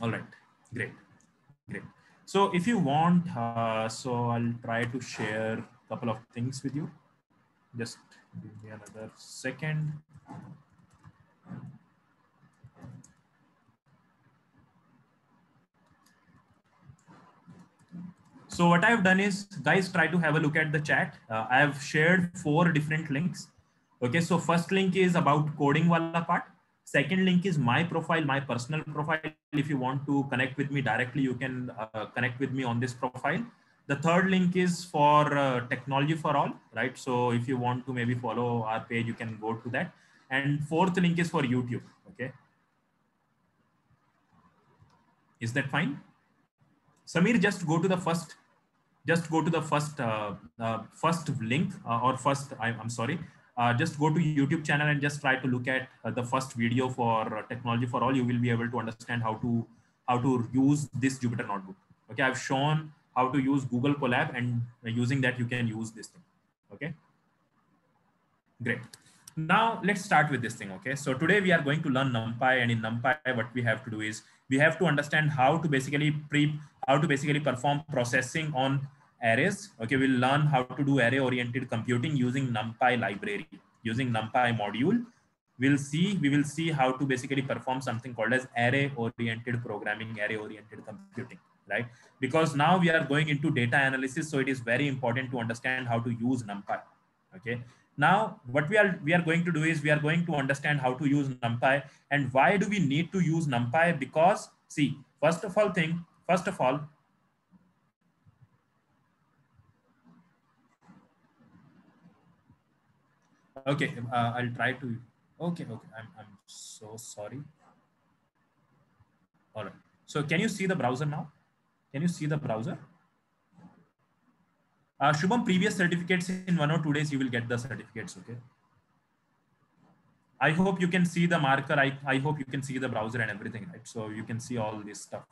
All right, great, great. So if you want, uh, so I'll try to share a couple of things with you. Just give me another second. So what I've done is, guys, try to have a look at the chat. Uh, I have shared four different links. Okay, so first link is about coding wala part. Second link is my profile, my personal profile. If you want to connect with me directly, you can uh, connect with me on this profile. The third link is for uh, technology for all, right? So if you want to maybe follow our page, you can go to that. And fourth link is for YouTube, okay? Is that fine? Samir, just go to the first, just go to the first, uh, uh, first link uh, or first, I, am sorry, uh, just go to YouTube channel and just try to look at uh, the first video for uh, technology for all. You will be able to understand how to, how to use this Jupyter notebook. Okay, I've shown how to use Google Colab and using that you can use this thing. Okay, great. Now let's start with this thing. Okay, so today we are going to learn NumPy and in NumPy what we have to do is we have to understand how to basically pre how to basically perform processing on arrays. Okay, we'll learn how to do array oriented computing using NumPy library, using NumPy module. We'll see, we will see how to basically perform something called as array oriented programming, array oriented computing, right? Because now we are going into data analysis. So it is very important to understand how to use NumPy. Okay. Now, what we are we are going to do is we are going to understand how to use NumPy and why do we need to use NumPy? Because see, first of all thing, first of all, okay, uh, I'll try to, okay, okay, I'm, I'm so sorry. All right, so can you see the browser now? Can you see the browser? Uh, Shubham, previous certificates in one or two days, you will get the certificates, okay? I hope you can see the marker. I, I hope you can see the browser and everything, right? So you can see all this stuff,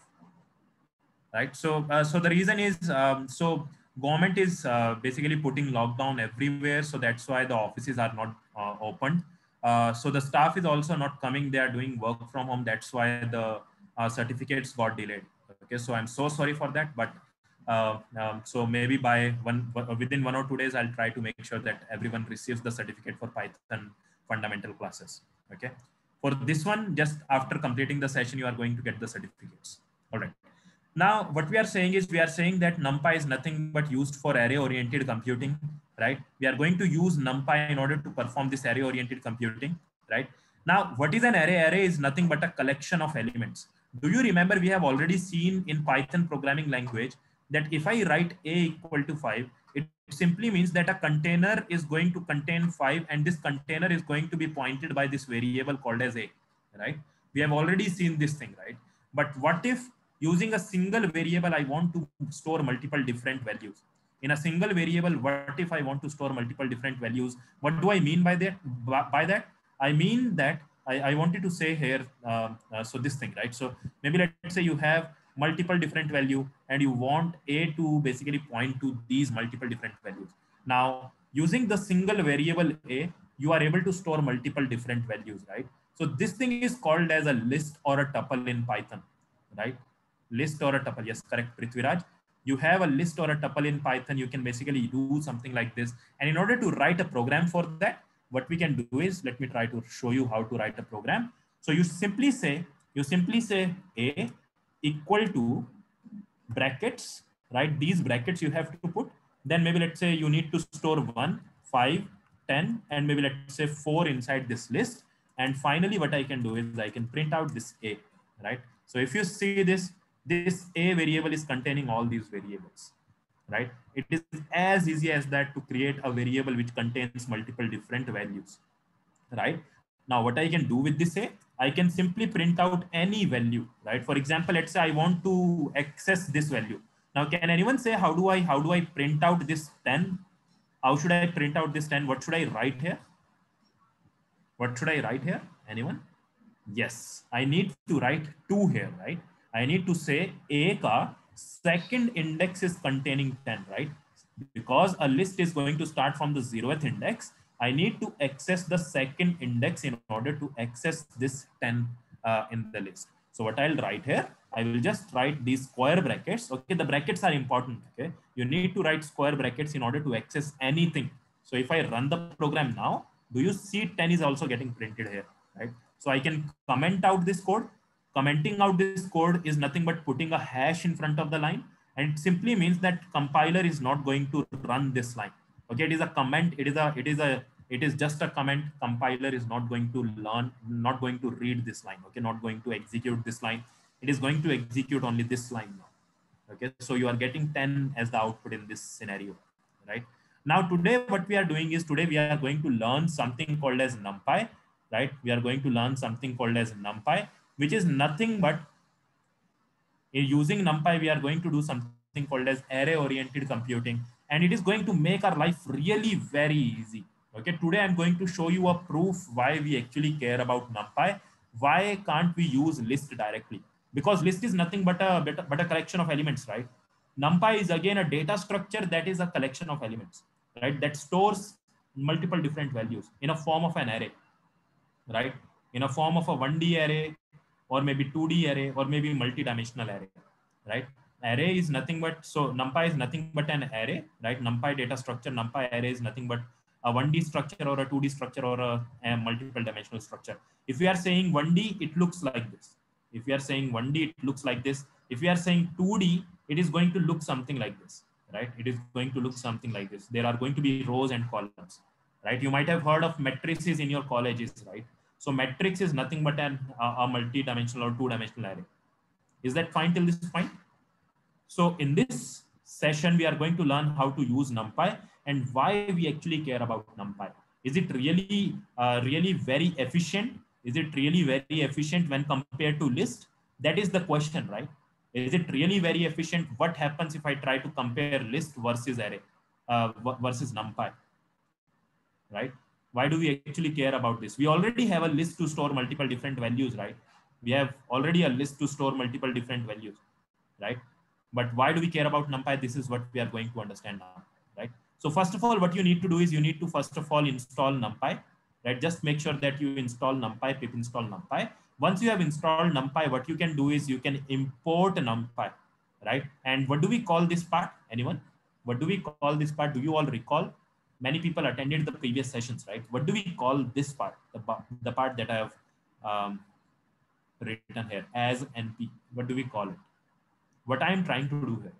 right? So, uh, so the reason is, um, so government is uh, basically putting lockdown everywhere. So that's why the offices are not uh, opened. Uh, so the staff is also not coming. They are doing work from home. That's why the uh, certificates got delayed. Okay, so I'm so sorry for that, but uh, um, so maybe by one within one or two days, I'll try to make sure that everyone receives the certificate for Python fundamental classes. Okay. For this one, just after completing the session, you are going to get the certificates. All right. Now, what we are saying is we are saying that NumPy is nothing but used for array oriented computing, right? We are going to use NumPy in order to perform this array oriented computing, right? Now, what is an array? Array is nothing but a collection of elements. Do you remember we have already seen in Python programming language that if I write a equal to 5, it simply means that a container is going to contain 5 and this container is going to be pointed by this variable called as a, right? We have already seen this thing, right? But what if using a single variable, I want to store multiple different values? In a single variable, what if I want to store multiple different values? What do I mean by that? By that, I mean that I, I wanted to say here, uh, uh, so this thing, right? So maybe let's say you have multiple different value and you want a to basically point to these multiple different values now using the single variable a you are able to store multiple different values right so this thing is called as a list or a tuple in python right list or a tuple yes correct prithviraj you have a list or a tuple in python you can basically do something like this and in order to write a program for that what we can do is let me try to show you how to write a program so you simply say you simply say a equal to brackets, right? These brackets you have to put. Then maybe let's say you need to store one, five, 10, and maybe let's say four inside this list. And finally, what I can do is I can print out this A, right? So if you see this, this A variable is containing all these variables, right? It is as easy as that to create a variable which contains multiple different values, right? Now, what I can do with this A, I can simply print out any value, right? For example, let's say I want to access this value. Now, can anyone say how do I how do I print out this 10? How should I print out this 10? What should I write here? What should I write here? Anyone? Yes, I need to write 2 here, right? I need to say A ka second index is containing 10, right? Because a list is going to start from the zeroth index I need to access the second index in order to access this 10 uh, in the list. So what I'll write here, I will just write these square brackets. Okay, the brackets are important. Okay, you need to write square brackets in order to access anything. So if I run the program now, do you see 10 is also getting printed here, right? So I can comment out this code. Commenting out this code is nothing but putting a hash in front of the line. And it simply means that compiler is not going to run this line. Okay, it is a comment. It is a, it is a, it is just a comment. Compiler is not going to learn, not going to read this line. Okay, not going to execute this line. It is going to execute only this line now. Okay, so you are getting 10 as the output in this scenario, right? Now today what we are doing is today we are going to learn something called as NumPy, right? We are going to learn something called as NumPy, which is nothing but using NumPy, we are going to do something called as array oriented computing. And it is going to make our life really very easy. Okay, today I'm going to show you a proof why we actually care about NumPy. Why can't we use list directly? Because list is nothing but a, but a collection of elements, right? NumPy is again a data structure that is a collection of elements right? That stores multiple different values in a form of an array, right? In a form of a 1D array or maybe 2D array or maybe multi-dimensional array, right? Array is nothing but, so NumPy is nothing but an array, right? NumPy data structure, NumPy array is nothing but a 1D structure or a 2D structure or a, a multiple dimensional structure. If we are saying 1D, it looks like this. If we are saying 1D, it looks like this. If we are saying 2D, it is going to look something like this right? It is going to look something like this. There are going to be rows and columns, right? You might have heard of matrices in your colleges, right? So matrix is nothing but an, uh, a multi-dimensional or two-dimensional array. Is that fine till this point? So in this session, we are going to learn how to use NumPy and why we actually care about NumPy. Is it really, uh, really very efficient? Is it really very efficient when compared to list? That is the question, right? Is it really very efficient? What happens if I try to compare list versus array uh, versus NumPy, right? Why do we actually care about this? We already have a list to store multiple different values, right? We have already a list to store multiple different values, right? But why do we care about NumPy? This is what we are going to understand now, right? So first of all, what you need to do is you need to first of all install NumPy, right? Just make sure that you install NumPy, pip install NumPy. Once you have installed NumPy, what you can do is you can import NumPy, right? And what do we call this part? Anyone? What do we call this part? Do you all recall? Many people attended the previous sessions, right? What do we call this part? The, the part that I have um, written here as NP. What do we call it? What I am trying to do here.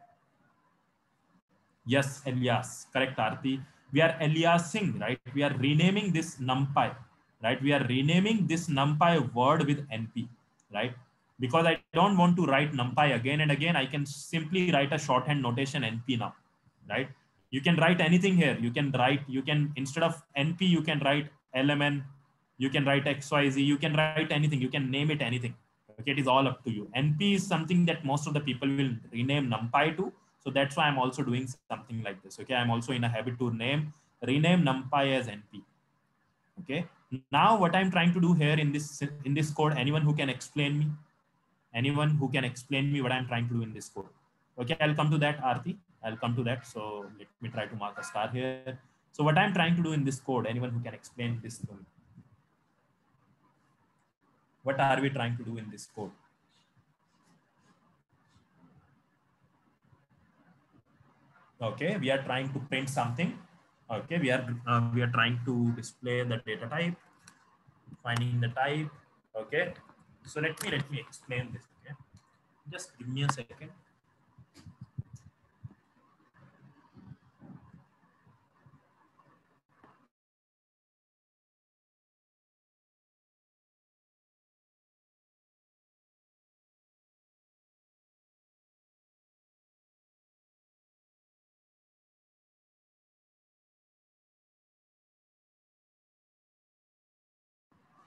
Yes, Elias, correct, Arti. We are aliasing, right? We are renaming this NumPy right? We are renaming this NumPy word with NP, right? Because I don't want to write NumPy again and again, I can simply write a shorthand notation NP now, right? You can write anything here. You can write, you can, instead of NP, you can write LMN, you can write XYZ, you can write anything, you can name it anything. Okay, it is all up to you. NP is something that most of the people will rename NumPy to. So that's why I'm also doing something like this. Okay, I'm also in a habit to name, rename NumPy as NP. Okay, now what i'm trying to do here in this in this code anyone who can explain me anyone who can explain me what i'm trying to do in this code okay i'll come to that arti i'll come to that. So let me try to mark a star here. So what i'm trying to do in this code anyone who can explain this to me. What are we trying to do in this code? Okay we are trying to print something. Okay we are uh, we are trying to display the data type finding the type. Okay so let me let me explain this okay? Just give me a second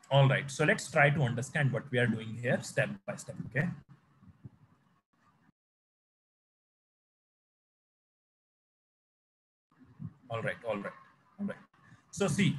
All right, so let's try to understand what we are doing here step by step, okay? All right, all right, all right. So see,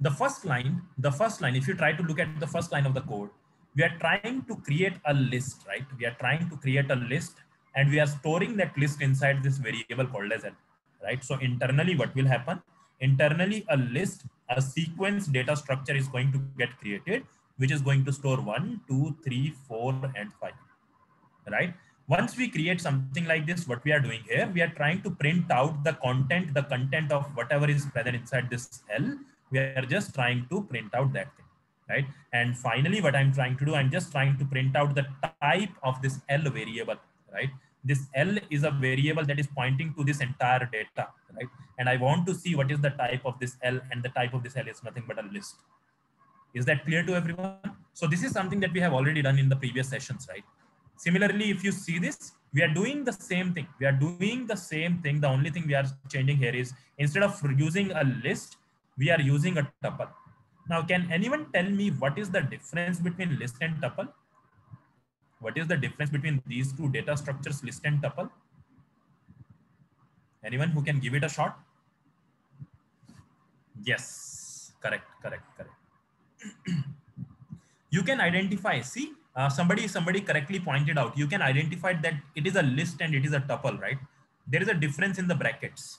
the first line, the first line, if you try to look at the first line of the code, we are trying to create a list, right? We are trying to create a list and we are storing that list inside this variable called as n, right? So internally, what will happen? Internally, a list a sequence data structure is going to get created which is going to store one, two, three, four, and five, right? Once we create something like this, what we are doing here, we are trying to print out the content, the content of whatever is present inside this L. We are just trying to print out that thing, right? And finally, what I'm trying to do, I'm just trying to print out the type of this L variable, right? This L is a variable that is pointing to this entire data, right? And I want to see what is the type of this L and the type of this L is nothing but a list. Is that clear to everyone? So this is something that we have already done in the previous sessions, right? Similarly, if you see this, we are doing the same thing. We are doing the same thing. The only thing we are changing here is instead of using a list, we are using a tuple. Now, can anyone tell me what is the difference between list and tuple? What is the difference between these two data structures, list and tuple? Anyone who can give it a shot? Yes, correct, correct, correct. you can identify, see, uh, somebody somebody correctly pointed out you can identify that it is a list and it is a tuple right there is a difference in the brackets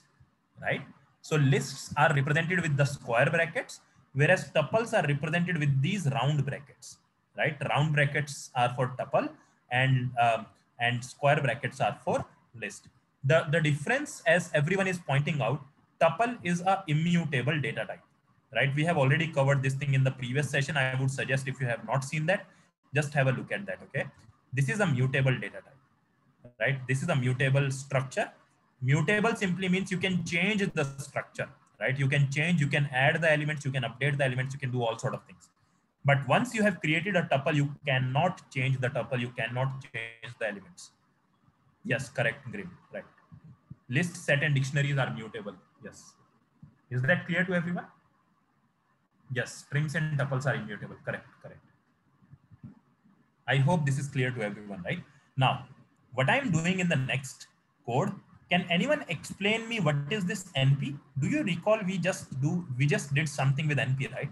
right so lists are represented with the square brackets whereas tuples are represented with these round brackets right? Round brackets are for tuple and um, and square brackets are for list. The the difference as everyone is pointing out tuple is a immutable data type right? We have already covered this thing in the previous session. I would suggest if you have not seen that just have a look at that okay? This is a mutable data type right? This is a mutable structure. Mutable simply means you can change the structure right? You can change you can add the elements you can update the elements you can do all sort of things but once you have created a tuple you cannot change the tuple you cannot change the elements yes correct Grim. right list set and dictionaries are mutable yes is that clear to everyone yes strings and tuples are immutable correct correct I hope this is clear to everyone, right? Now, what I'm doing in the next code, can anyone explain me what is this NP? Do you recall we just do, we just did something with NP, right?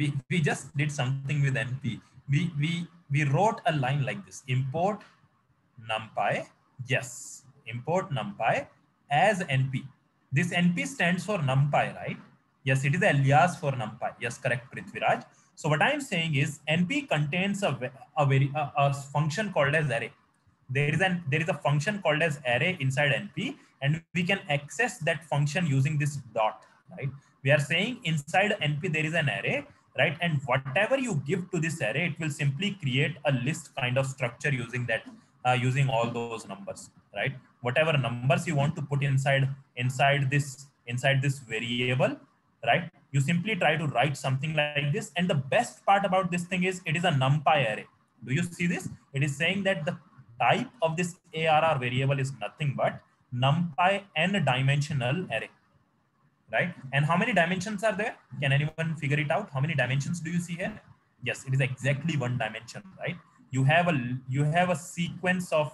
We, we just did something with NP. We, we, we wrote a line like this, import numpy, yes, import numpy as NP. This NP stands for numpy, right? Yes, it is the alias for numpy. Yes, correct, Prithviraj. So what I'm saying is NP contains a, a very a, a, function called as array. There is an there is a function called as array inside NP, and we can access that function using this dot. Right? We are saying inside NP there is an array, right? And whatever you give to this array, it will simply create a list kind of structure using that uh, using all those numbers, right? Whatever numbers you want to put inside inside this inside this variable, right? you simply try to write something like this. And the best part about this thing is it is a numpy array. Do you see this? It is saying that the type of this ARR variable is nothing but numpy n dimensional array, right? And how many dimensions are there? Can anyone figure it out? How many dimensions do you see here? Yes, it is exactly one dimension, right? You have a you have a sequence of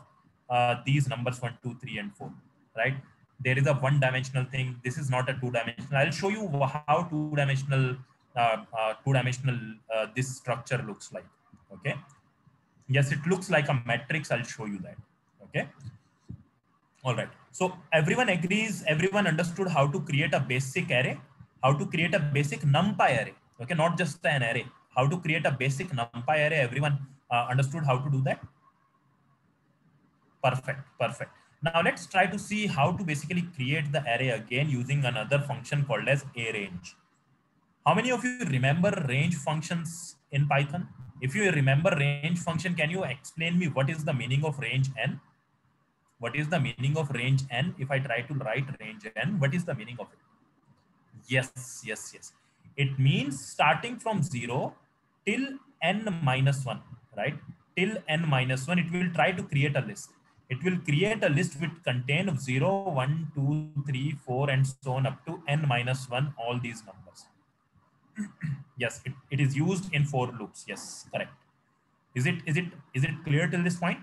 uh, these numbers one, two, three, and four, right? there is a one dimensional thing. This is not a two dimensional. I'll show you how two dimensional, uh, uh, two dimensional uh, this structure looks like. Okay. Yes, it looks like a matrix. I'll show you that. Okay. All right. So everyone agrees, everyone understood how to create a basic array, how to create a basic numpy array. Okay. Not just an array, how to create a basic numpy array. Everyone uh, understood how to do that. Perfect. Perfect. Now let's try to see how to basically create the array again using another function called as arange. How many of you remember range functions in Python? If you remember range function, can you explain me what is the meaning of range n? What is the meaning of range n? If I try to write range n, what is the meaning of it? Yes, yes, yes. It means starting from zero till n minus one, right? Till n minus one, it will try to create a list it will create a list which contain of 0, 1, 2, 3, 4, and so on up to n minus 1, all these numbers. yes, it, it is used in for loops. Yes, correct. Is it is it is it clear till this point?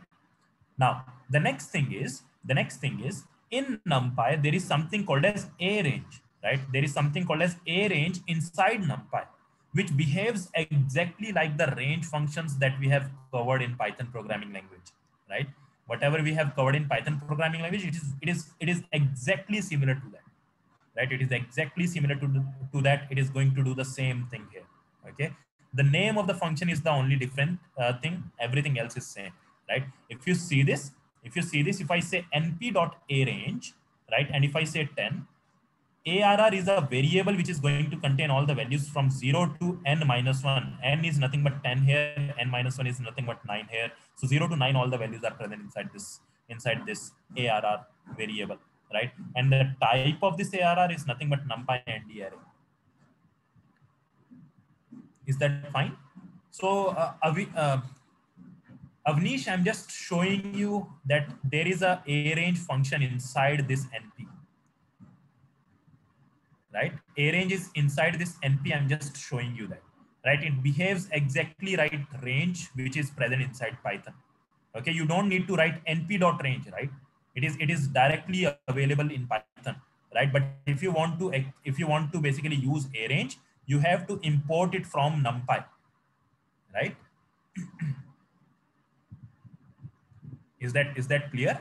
Now, the next thing is the next thing is in NumPy, there is something called as arange, right? There is something called as arange inside NumPy, which behaves exactly like the range functions that we have covered in Python programming language, right? whatever we have covered in Python programming language, it is it is it is exactly similar to that, right? It is exactly similar to to that. It is going to do the same thing here. Okay. The name of the function is the only different uh, thing. Everything else is same, right? If you see this, if you see this, if I say np.arange, right? And if I say 10, ARR is a variable which is going to contain all the values from 0 to n minus 1. n is nothing but 10 here, n minus 1 is nothing but 9 here. So 0 to 9, all the values are present inside this inside this ARR variable, right? And the type of this ARR is nothing but numpy and. Is that fine? So uh, uh, Avnish, I'm just showing you that there is a arange function inside this NP right? arange is inside this NP. I'm just showing you that, right? It behaves exactly right range, which is present inside Python. Okay, you don't need to write np.range, right? It is it is directly available in Python, right? But if you want to if you want to basically use arange, you have to import it from NumPy, right? is that is that clear?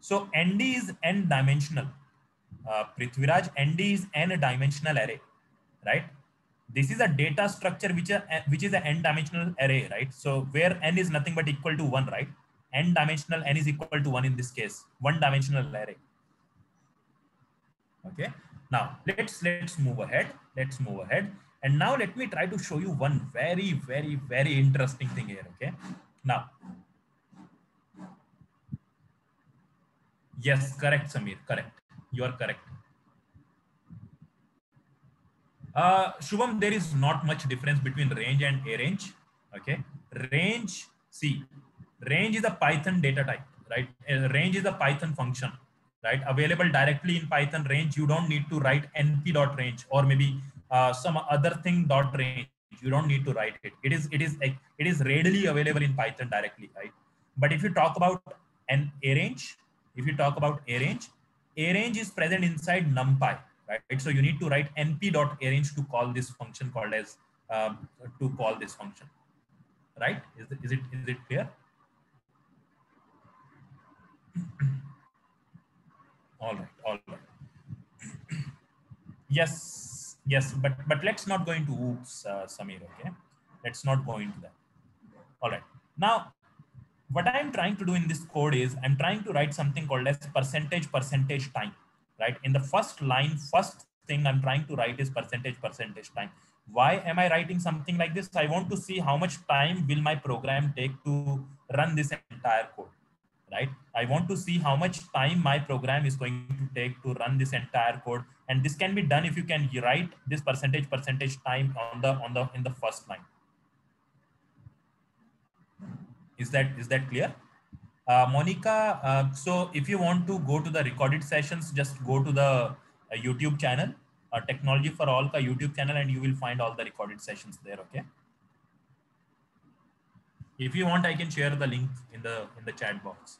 So ND is n dimensional uh, Prithviraj, ND is n dimensional array, right? This is a data structure which, a, which is an n dimensional array, right? So where n is nothing but equal to one, right? n dimensional n is equal to one in this case, one dimensional array. Okay. Now let's let's move ahead. Let's move ahead. And now let me try to show you one very, very, very interesting thing here. Okay. Now, yes, correct, Samir, correct you are correct. Uh, Shubham, there is not much difference between range and arange. Okay, range, see, range is a Python data type, right? A range is a Python function, right? Available directly in Python range. You don't need to write np.range or maybe uh, some other thing dot range. You don't need to write it. It is it is it is readily available in Python directly, right? But if you talk about an arange, if you talk about arange, arange is present inside numpy right? So you need to write np.arange to call this function called as um, to call this function right? Is it is it is it clear? All right all right. Yes yes but but let's not go into OOPs uh, samir okay? Let's not go into that. All right. Now what I'm trying to do in this code is I'm trying to write something called as percentage percentage time, right? In the first line, first thing I'm trying to write is percentage percentage time. Why am I writing something like this? I want to see how much time will my program take to run this entire code, right? I want to see how much time my program is going to take to run this entire code. And this can be done if you can write this percentage percentage time on the on the in the first line is that is that clear? Uh, Monica, uh, so if you want to go to the recorded sessions, just go to the uh, YouTube channel, uh, Technology for All ka YouTube channel, and you will find all the recorded sessions there. Okay. If you want, I can share the link in the in the chat box.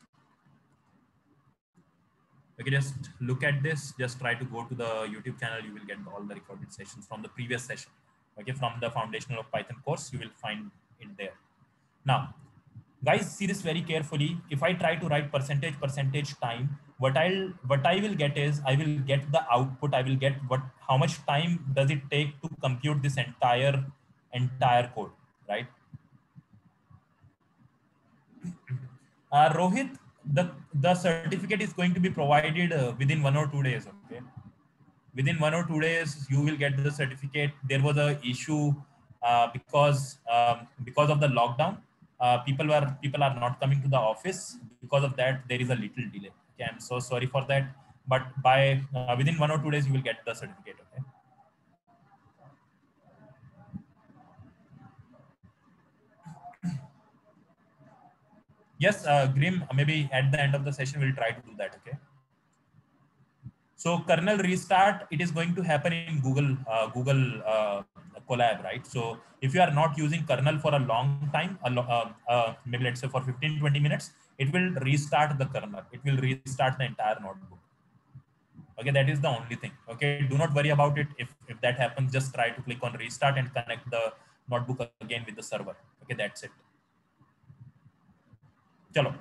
Okay, just look at this. Just try to go to the YouTube channel. You will get all the recorded sessions from the previous session. Okay, from the foundational of Python course, you will find it there. Now, guys see this very carefully. If i try to write percentage percentage time what i'll what i will get is i will get the output. I will get what how much time does it take to compute this entire entire code right? Uh, rohit the the certificate is going to be provided uh, within one or two days okay? Within one or two days you will get the certificate. There was a issue uh, because um, because of the lockdown uh, people were people are not coming to the office. Because of that there is a little delay. Okay i'm so sorry for that. But by uh, within one or two days you will get the certificate okay? Yes uh, grim maybe at the end of the session we'll try to do that okay so kernel restart it is going to happen in google uh, google uh, Colab, right? So if you are not using kernel for a long time, a lo uh, uh, maybe let's say for 15, 20 minutes, it will restart the kernel. It will restart the entire notebook. Okay, that is the only thing. Okay, do not worry about it. If, if that happens, just try to click on restart and connect the notebook again with the server. Okay, that's it. Chalo.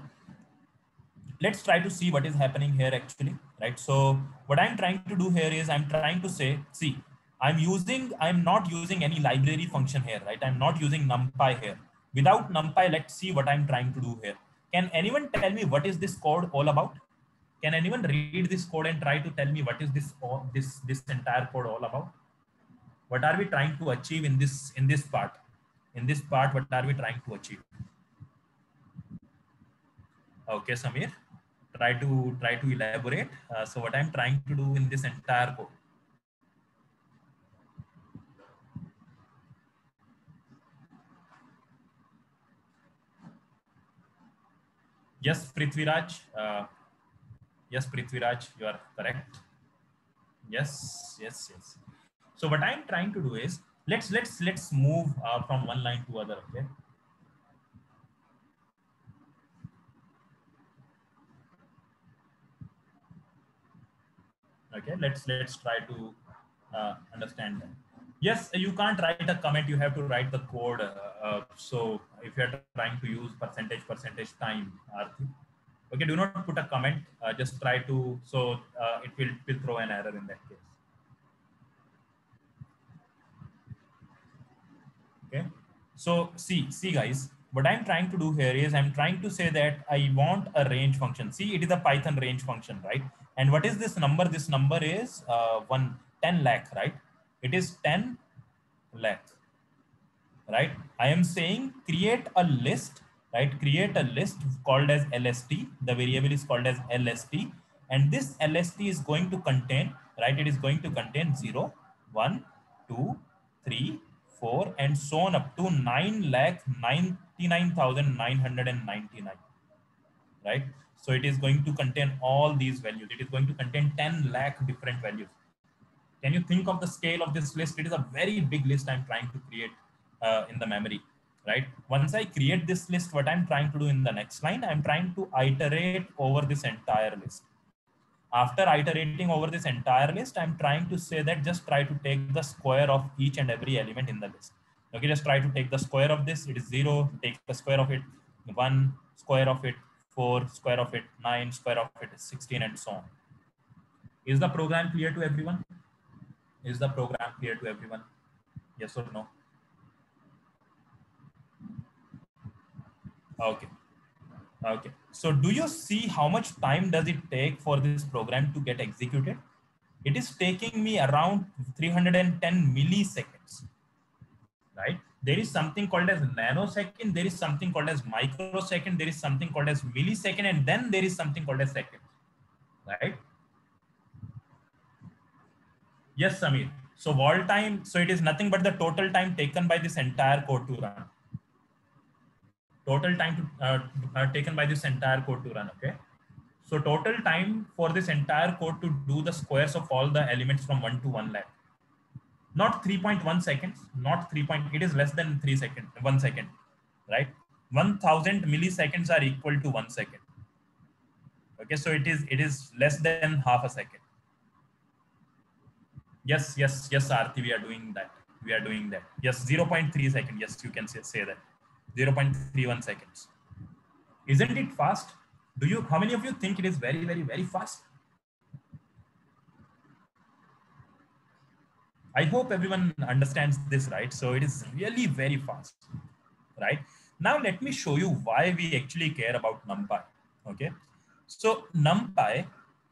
Let's try to see what is happening here actually, right? So what I'm trying to do here is I'm trying to say, see, I'm using, I'm not using any library function here, right? I'm not using NumPy here. Without NumPy, let's see what I'm trying to do here. Can anyone tell me what is this code all about? Can anyone read this code and try to tell me what is this this this entire code all about? What are we trying to achieve in this in this part? In this part, what are we trying to achieve? Okay, Samir, try to try to elaborate. Uh, so what I'm trying to do in this entire code. Yes, Prithviraj. Uh, yes, Prithviraj, you are correct. Yes, yes, yes. So what I'm trying to do is let's let's let's move uh, from one line to other. Okay. Okay. Let's let's try to uh, understand that. Yes you can't write a comment you have to write the code uh, uh, so if you're trying to use percentage percentage time okay do not put a comment uh, just try to so uh, it will, will throw an error in that case. Okay so see see guys what i'm trying to do here is i'm trying to say that i want a range function. See it is a python range function right and what is this number this number is uh, one 10 lakh right it is 10 lakh, right? I am saying create a list, right? Create a list called as LST. The variable is called as LST. And this LST is going to contain, right? It is going to contain 0, 1, 2, 3, 4, and so on up to 9 lakh 99,999, right? So it is going to contain all these values. It is going to contain 10 lakh different values. Can you think of the scale of this list? It is a very big list I'm trying to create uh, in the memory, right? Once I create this list, what I'm trying to do in the next line, I'm trying to iterate over this entire list. After iterating over this entire list, I'm trying to say that just try to take the square of each and every element in the list. Okay, just try to take the square of this. It is zero, take the square of it, one square of it, four square of it, nine square of it, 16 and so on. Is the program clear to everyone? Is the program clear to everyone? Yes or no? Okay. Okay. So do you see how much time does it take for this program to get executed? It is taking me around 310 milliseconds, right? There is something called as nanosecond. There is something called as microsecond. There is something called as millisecond. And then there is something called as second, right? Yes, Samir. So wall time, so it is nothing but the total time taken by this entire code to run. Total time to, uh, uh, taken by this entire code to run, okay? So total time for this entire code to do the squares of all the elements from 1 to 1 lakh. Not 3.1 seconds, not 3. Point, it is less than 3 seconds, 1 second, right? 1000 milliseconds are equal to 1 second. Okay, so it is it is less than half a second. Yes, yes, yes, Arti, we are doing that. We are doing that. Yes, 0.3 second. Yes, you can say, say that. 0.31 seconds. Isn't it fast? Do you, how many of you think it is very, very, very fast? I hope everyone understands this, right? So it is really very fast, right? Now let me show you why we actually care about NumPy, okay? So NumPy,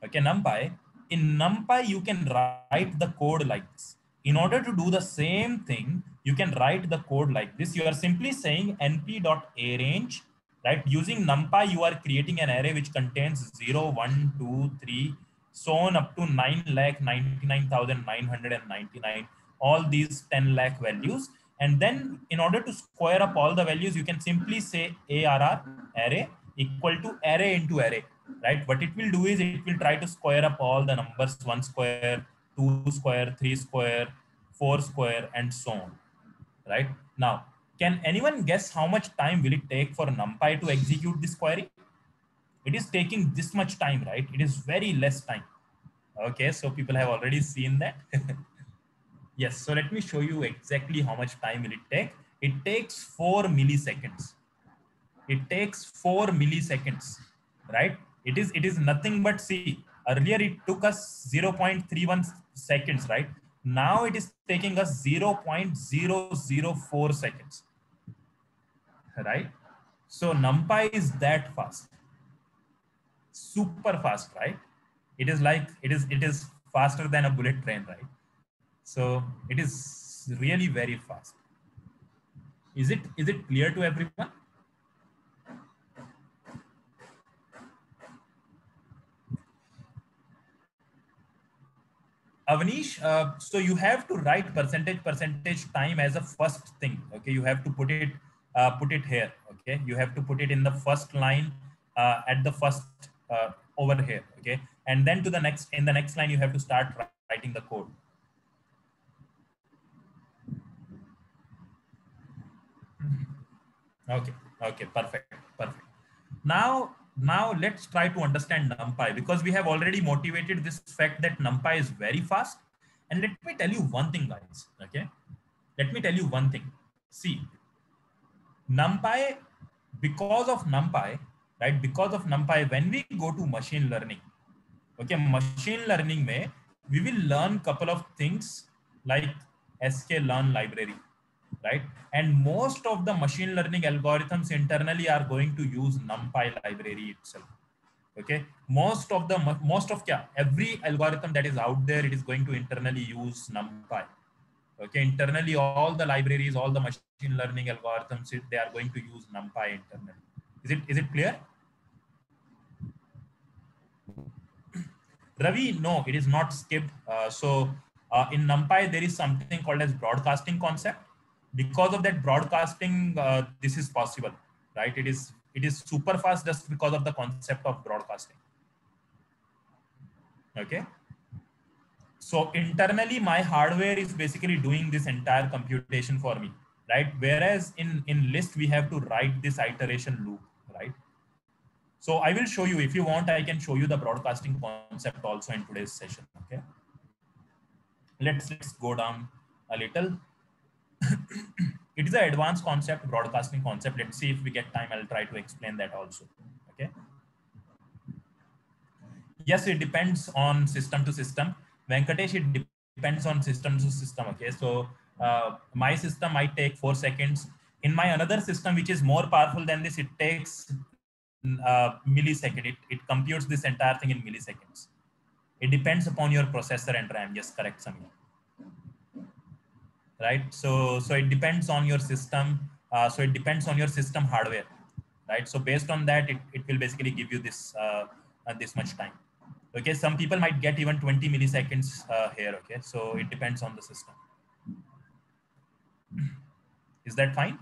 okay, NumPy in NumPy, you can write the code like this. In order to do the same thing, you can write the code like this. You are simply saying np.arange, right? Using NumPy, you are creating an array which contains 0, 1, 2, 3, so on up to 9 lakh 99,999, all these 10 lakh values. And then in order to square up all the values, you can simply say ARR array equal to array into array right? What it will do is it will try to square up all the numbers, one square, two square, three square, four square, and so on, right? Now, can anyone guess how much time will it take for NumPy to execute this query? It is taking this much time, right? It is very less time. Okay, so people have already seen that. yes, so let me show you exactly how much time will it take. It takes four milliseconds. It takes four milliseconds, right? it is it is nothing but see earlier it took us 0.31 seconds right Now it is taking us 0.004 seconds, right? So NumPy is that fast, super fast, right? It is like, it is, it is faster than a bullet train, right? So it is really very fast. Is it, is it clear to everyone? Avanish, uh, so you have to write percentage percentage time as a first thing. Okay, you have to put it uh, put it here. Okay, you have to put it in the first line uh, at the first uh, over here. Okay, and then to the next in the next line you have to start writing the code. Okay, okay, perfect, perfect. Now now let's try to understand NumPy because we have already motivated this fact that NumPy is very fast. And let me tell you one thing, guys. Okay. Let me tell you one thing. See, NumPy, because of NumPy, right? Because of NumPy, when we go to machine learning, okay, machine learning may we will learn couple of things like sklearn library right? And most of the machine learning algorithms internally are going to use NumPy library itself. Okay, most of the most of yeah, every algorithm that is out there, it is going to internally use NumPy. Okay, internally all the libraries, all the machine learning algorithms, they are going to use NumPy internally. Is it is it clear? Ravi, no, it is not skipped. Uh, so uh, in NumPy, there is something called as broadcasting concept. Because of that broadcasting uh, this is possible right? It is it is super fast just because of the concept of broadcasting. Okay? So internally my hardware is basically doing this entire computation for me right? Whereas in in list we have to write this iteration loop right so i will show you if you want i can show you the broadcasting concept also in today's session okay let's let's go down a little it is an advanced concept, broadcasting concept. Let's see if we get time. I'll try to explain that also. Okay. Yes, it depends on system to system. Venkatesh, it depends on system to system. Okay. So uh, my system might take four seconds. In my another system, which is more powerful than this, it takes uh, millisecond. It, it computes this entire thing in milliseconds. It depends upon your processor and RAM. Yes, correct, Samir right? So, so it depends on your system. Uh, so it depends on your system hardware, right? So based on that, it, it will basically give you this, uh, uh, this much time. Okay, some people might get even 20 milliseconds uh, here, okay? So it depends on the system. Is that fine?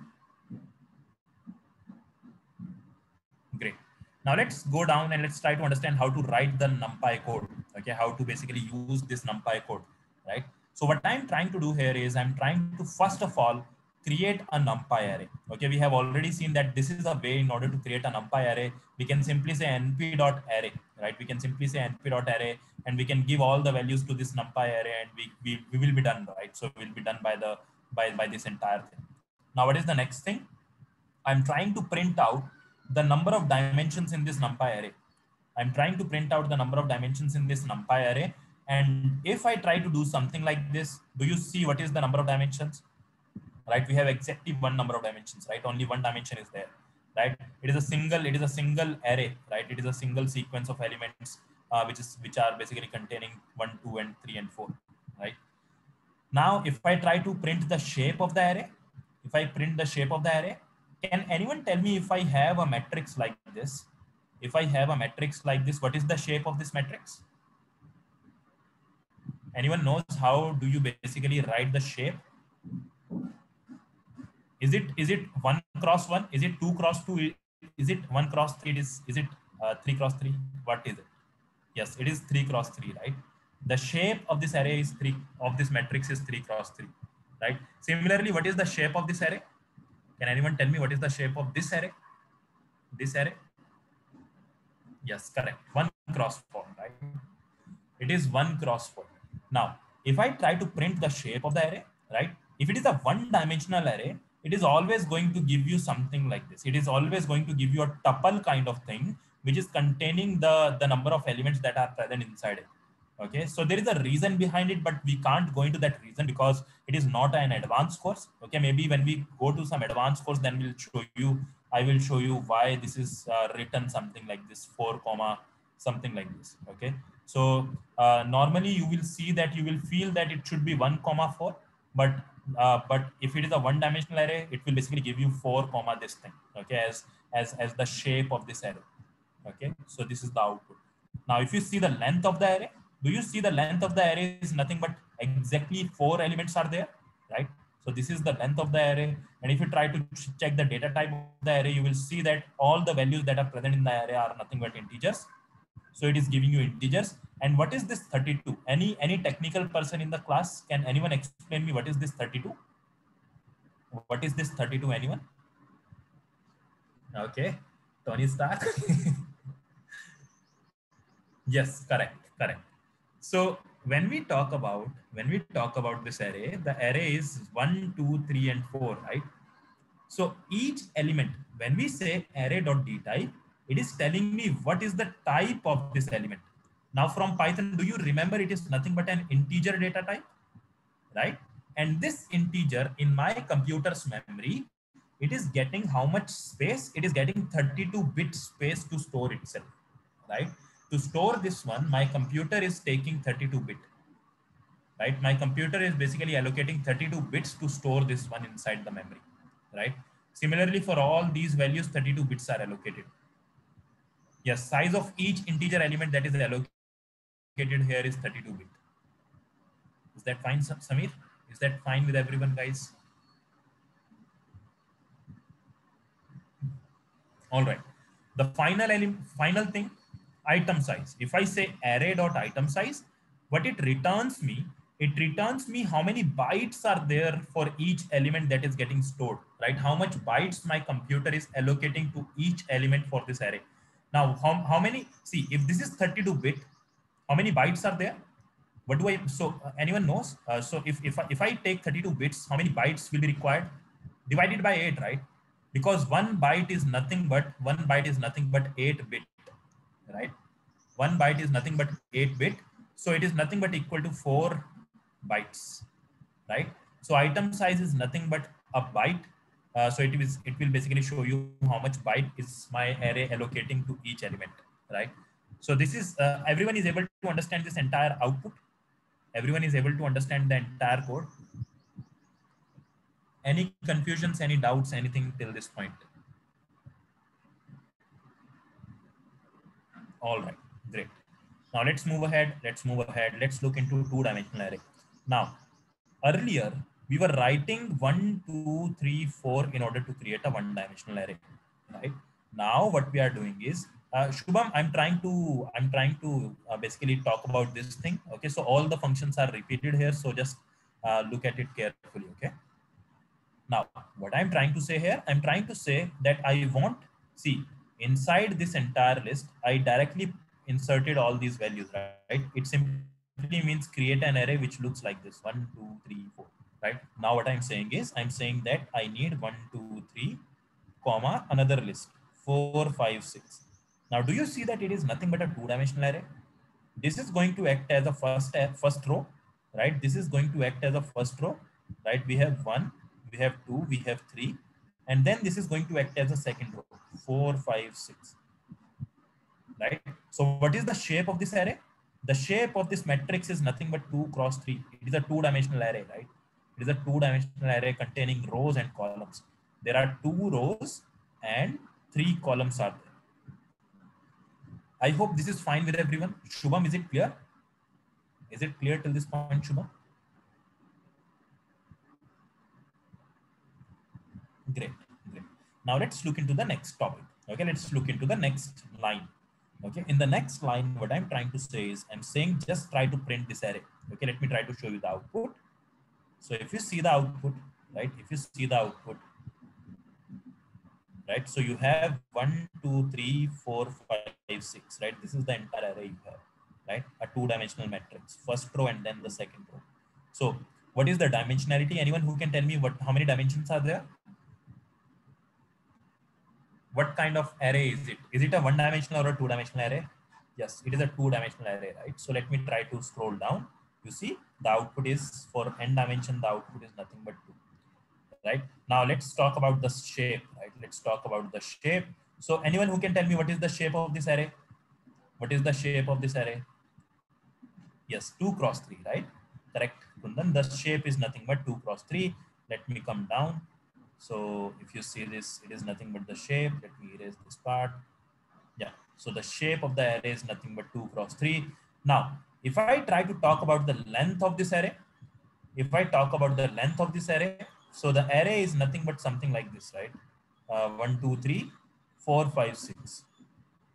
Great. Now let's go down and let's try to understand how to write the NumPy code. Okay, how to basically use this NumPy code, right? So what I'm trying to do here is I'm trying to first of all create a numpy array. Okay, we have already seen that this is a way in order to create a numpy array. We can simply say np.array, right? We can simply say np.array and we can give all the values to this numpy array and we, we, we will be done, right? So we'll be done by the by, by this entire thing. Now what is the next thing? I'm trying to print out the number of dimensions in this numpy array. I'm trying to print out the number of dimensions in this numpy array and if I try to do something like this, do you see what is the number of dimensions? Right, we have exactly one number of dimensions, right? Only one dimension is there, right? It is a single, it is a single array, right? It is a single sequence of elements, uh, which is which are basically containing one, two, and three, and four, right? Now, if I try to print the shape of the array, if I print the shape of the array, can anyone tell me if I have a matrix like this? If I have a matrix like this, what is the shape of this matrix? anyone knows how do you basically write the shape? Is it is it one cross one? Is it two cross two? Is it one cross three? Is is it uh, three cross three? What is it? Yes it is three cross three right? The shape of this array is three of this matrix is three cross three right? Similarly what is the shape of this array can anyone tell me what is the shape of this array this array yes correct one cross four right it is one cross four now, if I try to print the shape of the array, right? If it is a one dimensional array, it is always going to give you something like this. It is always going to give you a tuple kind of thing, which is containing the, the number of elements that are present inside it. Okay, so there is a reason behind it, but we can't go into that reason because it is not an advanced course. Okay, maybe when we go to some advanced course, then we'll show you, I will show you why this is uh, written something like this, four comma, something like this. Okay, so uh, normally you will see that you will feel that it should be one comma four, but uh, but if it is a one dimensional array, it will basically give you four comma this thing. Okay, as as as the shape of this array. Okay, so this is the output. Now, if you see the length of the array, do you see the length of the array is nothing but exactly four elements are there, right? So this is the length of the array. And if you try to check the data type of the array, you will see that all the values that are present in the array are nothing but integers. So it is giving you integers. And what is this 32? Any, any technical person in the class, can anyone explain me what is this 32? What is this 32, anyone? Okay, Tony Stark. yes, correct, correct. So when we talk about when we talk about this array, the array is one, two, three, and four, right? So each element, when we say array dot d type, it is telling me what is the type of this element. Now from Python, do you remember it is nothing but an integer data type, right? And this integer in my computer's memory, it is getting how much space? It is getting 32 bit space to store itself, right? To store this one, my computer is taking 32 bit, right? My computer is basically allocating 32 bits to store this one inside the memory, right? Similarly, for all these values, 32 bits are allocated. Yes, size of each integer element that is allocated here is 32 bit. Is that fine, Samir? Is that fine with everyone, guys? All right. The final element, final thing item size. If I say array dot item size, what it returns me, it returns me how many bytes are there for each element that is getting stored, right? How much bytes my computer is allocating to each element for this array. Now, how, how many, see, if this is 32 bit, how many bytes are there? What do I, so uh, anyone knows? Uh, so if, if, if I take 32 bits, how many bytes will be required? Divided by eight, right? Because one byte is nothing but, one byte is nothing but eight bit right? One byte is nothing but 8 bit. So it is nothing but equal to 4 bytes, right? So item size is nothing but a byte. Uh, so it is it will basically show you how much byte is my array allocating to each element, right? So this is uh, everyone is able to understand this entire output. Everyone is able to understand the entire code. Any confusions, any doubts, anything till this point? All right, great. Now let's move ahead. Let's move ahead. Let's look into two-dimensional array. Now, earlier we were writing one, two, three, four in order to create a one-dimensional array, right? Now what we are doing is, uh, Shubham, I'm trying to, I'm trying to uh, basically talk about this thing. Okay, so all the functions are repeated here. So just uh, look at it carefully. Okay. Now, what I'm trying to say here, I'm trying to say that I want, see, inside this entire list, I directly inserted all these values, right? It simply means create an array which looks like this, one, two, three, four, right? Now what I'm saying is, I'm saying that I need one, two, three, comma, another list, four, five, six. Now, do you see that it is nothing but a two-dimensional array? This is going to act as a first, eh, first row, right? This is going to act as a first row, right? We have one, we have two, we have three, and then this is going to act as a second row four, five, six. Right? So what is the shape of this array? The shape of this matrix is nothing but two cross three. It is a two-dimensional array, right? It is a two-dimensional array containing rows and columns. There are two rows and three columns are there. I hope this is fine with everyone. Shubham, is it clear? Is it clear till this point, Shubham? Great. Great. Now let's look into the next topic. Okay, let's look into the next line. Okay, in the next line, what I'm trying to say is I'm saying just try to print this array. Okay, let me try to show you the output. So if you see the output, right, if you see the output, right, so you have one, two, three, four, five, six, right? This is the entire array you have, right? A two-dimensional matrix, first row and then the second row. So what is the dimensionality? Anyone who can tell me what how many dimensions are there? What kind of array is it? Is it a one dimensional or a two dimensional array? Yes, it is a two-dimensional array, right? So let me try to scroll down. You see the output is for n dimension, the output is nothing but two, right? Now let's talk about the shape, right? Let's talk about the shape. So anyone who can tell me what is the shape of this array? What is the shape of this array? Yes, two cross three, right? Correct, Kundan. The shape is nothing but two cross three. Let me come down. So if you see this, it is nothing but the shape. Let me erase this part. Yeah, so the shape of the array is nothing but two cross three. Now, if I try to talk about the length of this array, if I talk about the length of this array, so the array is nothing but something like this, right? Uh, one, two, three, four, five, six,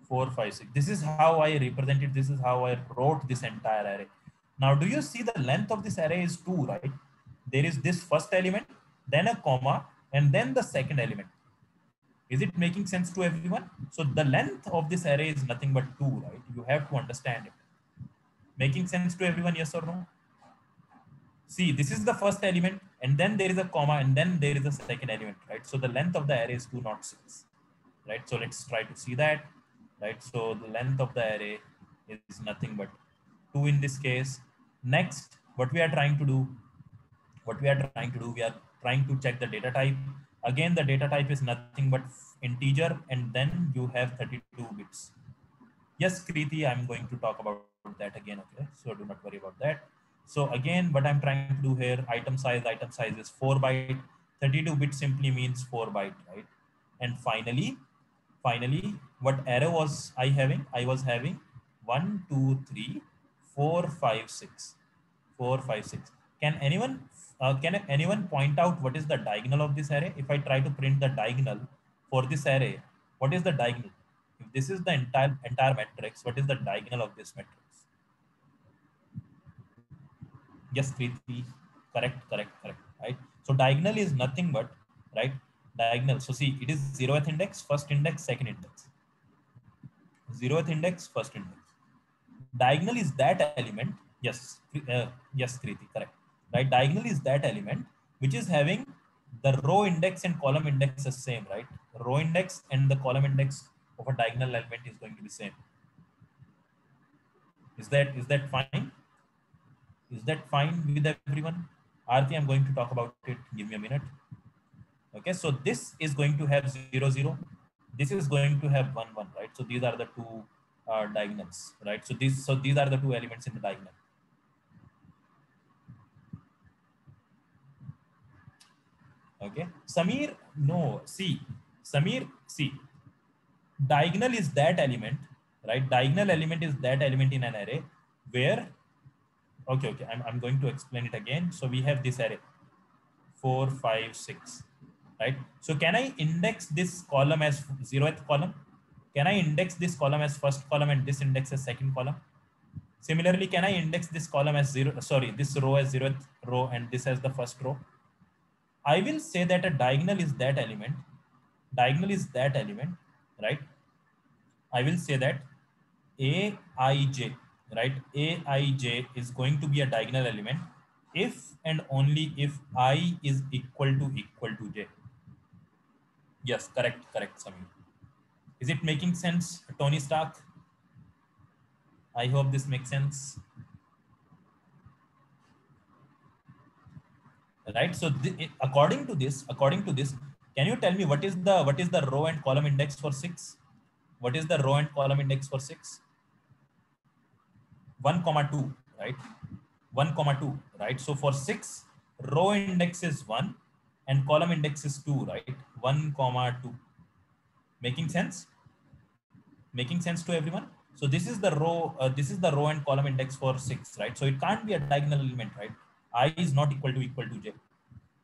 four, five, six. This is how I represented. This is how I wrote this entire array. Now, do you see the length of this array is two, right? There is this first element, then a comma, and then the second element. Is it making sense to everyone? So the length of this array is nothing but two, right? You have to understand it. Making sense to everyone, yes or no? See, this is the first element, and then there is a comma, and then there is a second element, right? So the length of the array is 2 not 6, right? So let's try to see that, right? So the length of the array is nothing but 2 in this case. Next, what we are trying to do, what we are trying to do, we are trying to check the data type. Again, the data type is nothing but integer, and then you have 32 bits. Yes, Kriti, I'm going to talk about that again, okay? So do not worry about that. So again, what I'm trying to do here, item size, item size is 4 byte. 32 bit simply means 4 byte, right? And finally, finally, what array was I having? I was having 1, 2, 3, 4, 5, 6. 4, 5, 6. Can anyone uh, can anyone point out what is the diagonal of this array? If I try to print the diagonal for this array, what is the diagonal? If this is the entire entire matrix, what is the diagonal of this matrix? Yes, Kriti, correct, correct, correct, right? So diagonal is nothing but, right, diagonal. So see, it is zeroth index, first index, second index. Zeroth index, first index. Diagonal is that element, yes, uh, yes, Kriti, correct, right? Diagonal is that element which is having the row index and column index is same, right? Row index and the column index of a diagonal element is going to be same. Is that is that fine? Is that fine with everyone? Arti, I'm going to talk about it. Give me a minute. Okay, so this is going to have 0, 0. This is going to have 1, 1, right? So these are the two uh, diagonals, right? So these, so these are the two elements in the diagonal. Okay, Samir, no, see, Samir, see, diagonal is that element, right? Diagonal element is that element in an array where okay okay I'm, I'm going to explain it again. So we have this array. Four five six right? So can i index this column as zeroth column? Can i index this column as first column and this index as second column? Similarly can i index this column as zero sorry this row as zeroth row and this as the first row i will say that a diagonal is that element. Diagonal is that element right? I will say that a i j right? Aij is going to be a diagonal element if and only if i is equal to equal to j. Yes correct correct Samir. is it making sense tony stark? I hope this makes sense right? So according to this according to this can you tell me what is the what is the row and column index for 6 what is the row and column index for 6 1 comma 2 right? 1 comma 2 right? So for 6 row index is 1 and column index is 2 right? 1 comma 2 making sense? Making sense to everyone? So this is the row uh, this is the row and column index for 6 right? So it can't be a diagonal element right i is not equal to equal to j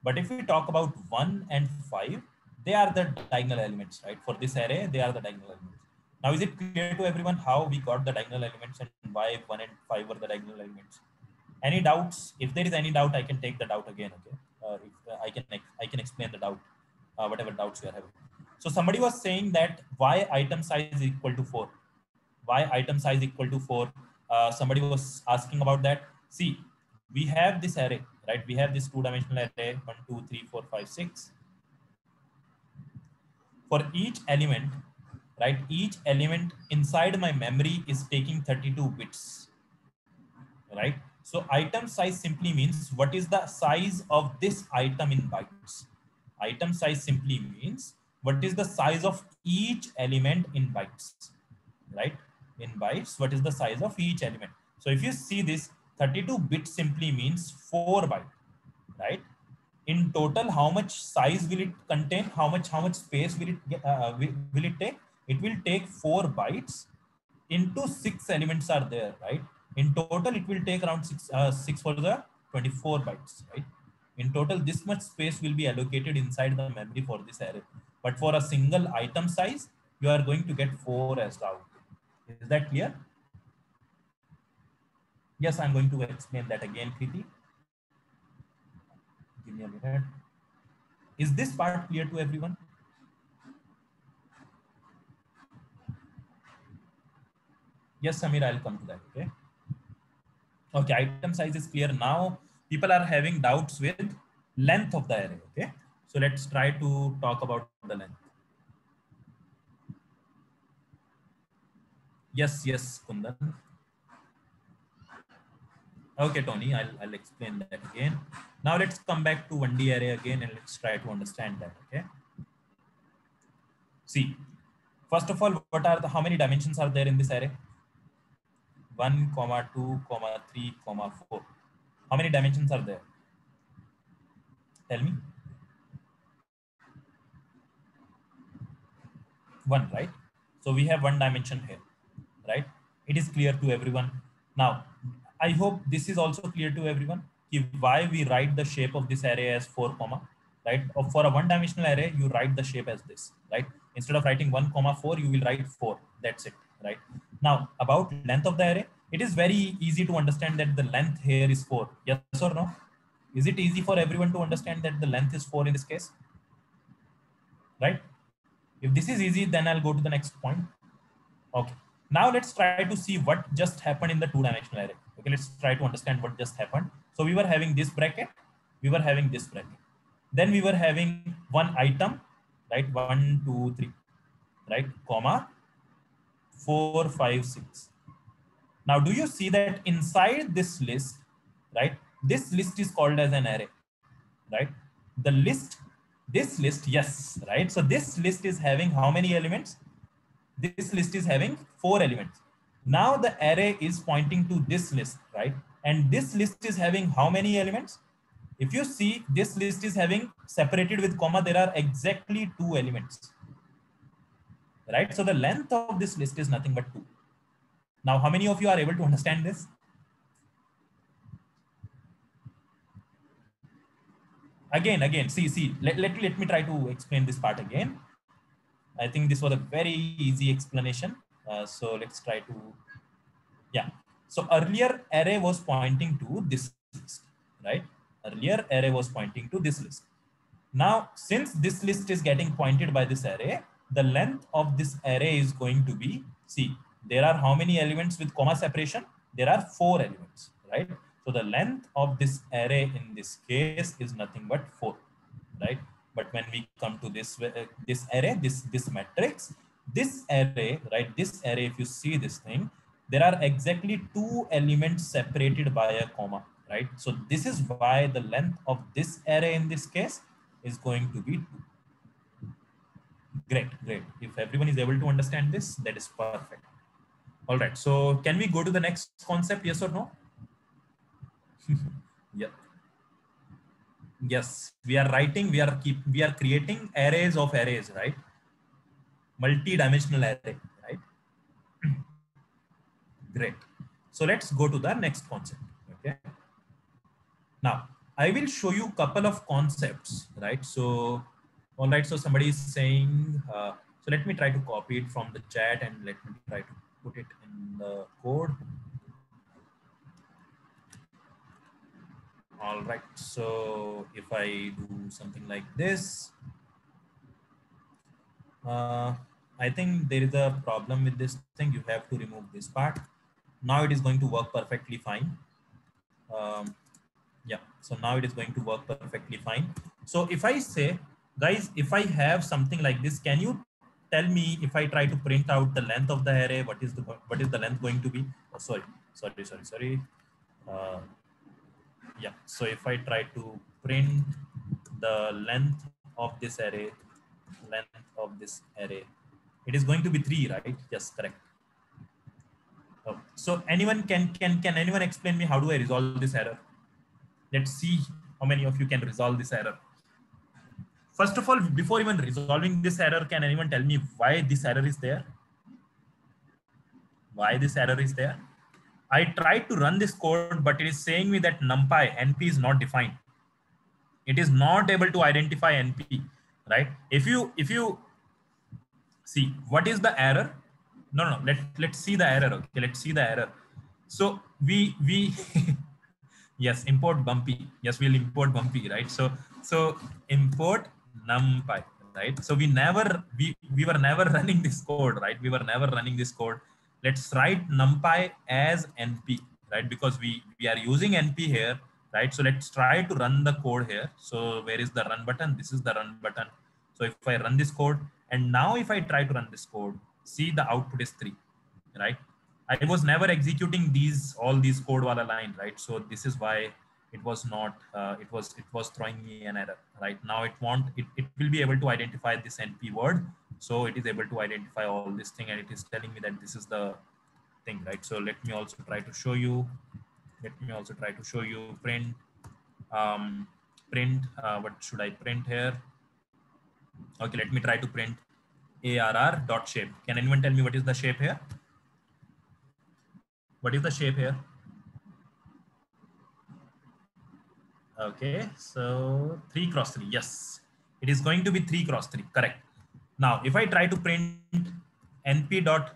but if we talk about 1 and 5 they are the diagonal elements right for this array they are the diagonal elements now, is it clear to everyone how we got the diagonal elements and why 1 and 5 were the diagonal elements? Any doubts? If there is any doubt, I can take the doubt again, okay? Uh, if, uh, I, can, I can explain the doubt, uh, whatever doubts you are having. So somebody was saying that why item size is equal to 4? Why item size equal to 4? Uh, somebody was asking about that. See, we have this array, right? We have this two-dimensional array, 1, 2, 3, 4, 5, 6. For each element, right? Each element inside my memory is taking 32 bits, right? So item size simply means what is the size of this item in bytes? Item size simply means what is the size of each element in bytes, right? In bytes, what is the size of each element? So if you see this 32 bit simply means four byte, right? In total, how much size will it contain? How much, how much space will it get, uh, will, will it take? It will take four bytes into six elements are there, right? In total, it will take around six, uh, six for the 24 bytes, right? In total, this much space will be allocated inside the memory for this array. But for a single item size, you are going to get four as the output. Is that clear? Yes, I'm going to explain that again, Kriti. Give me a minute. Is this part clear to everyone? Yes, Samir, I'll come to that, okay? Okay, item size is clear. Now people are having doubts with length of the array, okay? So let's try to talk about the length. Yes, yes, Kundan. Okay, Tony, I'll, I'll explain that again. Now let's come back to 1D array again and let's try to understand that, okay? See, first of all, what are the, how many dimensions are there in this array? 1, comma 2, comma 3, comma 4. How many dimensions are there? Tell me. One, right? So we have one dimension here, right? It is clear to everyone. Now, I hope this is also clear to everyone. Why we write the shape of this array as 4 comma, right? Or for a one dimensional array, you write the shape as this, right? Instead of writing 1 comma 4, you will write 4. That's it, right? Now, about length of the array, it is very easy to understand that the length here is 4. Yes or no? Is it easy for everyone to understand that the length is 4 in this case? Right? If this is easy, then I'll go to the next point. Okay. Now let's try to see what just happened in the two-dimensional array. Okay, let's try to understand what just happened. So we were having this bracket, we were having this bracket. Then we were having one item, right? One, two, three, right? Comma, four, five, six. Now, do you see that inside this list, right? This list is called as an array, right? The list, this list, yes, right? So this list is having how many elements? This list is having four elements. Now the array is pointing to this list, right? And this list is having how many elements? If you see this list is having separated with comma, there are exactly two elements, right? So the length of this list is nothing but two. Now, how many of you are able to understand this? Again, again, see, see, let, let, let me try to explain this part again. I think this was a very easy explanation. Uh, so let's try to, yeah. So earlier array was pointing to this list, right? Earlier array was pointing to this list. Now, since this list is getting pointed by this array, the length of this array is going to be, see, there are how many elements with comma separation? There are four elements, right? So the length of this array in this case is nothing but four, right? But when we come to this uh, this array, this this matrix, this array, right? This array, if you see this thing, there are exactly two elements separated by a comma, right? So this is why the length of this array in this case is going to be two. Great, great. If everyone is able to understand this, that is perfect. All right. So can we go to the next concept? Yes or no? yeah. Yes, we are writing, we are keep, we are creating arrays of arrays, right? Multi-dimensional array, right? Great. So let's go to the next concept. Okay. Now I will show you a couple of concepts, right? So, all right. So somebody is saying, uh, so let me try to copy it from the chat and let me try to put it in the code. All right, so if I do something like this, uh, I think there is a problem with this thing. You have to remove this part. Now it is going to work perfectly fine. Um, yeah, so now it is going to work perfectly fine. So if I say, guys, if I have something like this, can you tell me if I try to print out the length of the array, what is the what is the length going to be? Oh, sorry, sorry, sorry, sorry. Uh, yeah, so if I try to print the length of this array, length of this array, it is going to be three, right? Yes, correct. Oh, so anyone can can can anyone explain me how do I resolve this error? Let's see how many of you can resolve this error. First of all, before even resolving this error, can anyone tell me why this error is there? Why this error is there? I tried to run this code, but it is saying me that numpy np is not defined. It is not able to identify np, right? If you if you see what is the error? No, no. Let let's see the error. Okay, let's see the error. So we we yes import bumpy. Yes, we'll import bumpy, right? So so import numpy right so we never we we were never running this code right we were never running this code let's write numpy as np right because we we are using np here right so let's try to run the code here so where is the run button this is the run button so if i run this code and now if i try to run this code see the output is 3 right? I was never executing these all these code wala line right? So this is why it was not uh, it was it was throwing me an error right? Now it won't it, it will be able to identify this np word. So it is able to identify all this thing and it is telling me that this is the thing right? So let me also try to show you let me also try to show you print um print uh, what should i print here okay let me try to print arr dot shape can anyone tell me what is the shape here what is the shape here Okay, so 3 cross 3. Yes, it is going to be 3 cross 3. Correct. Now, if I try to print np dot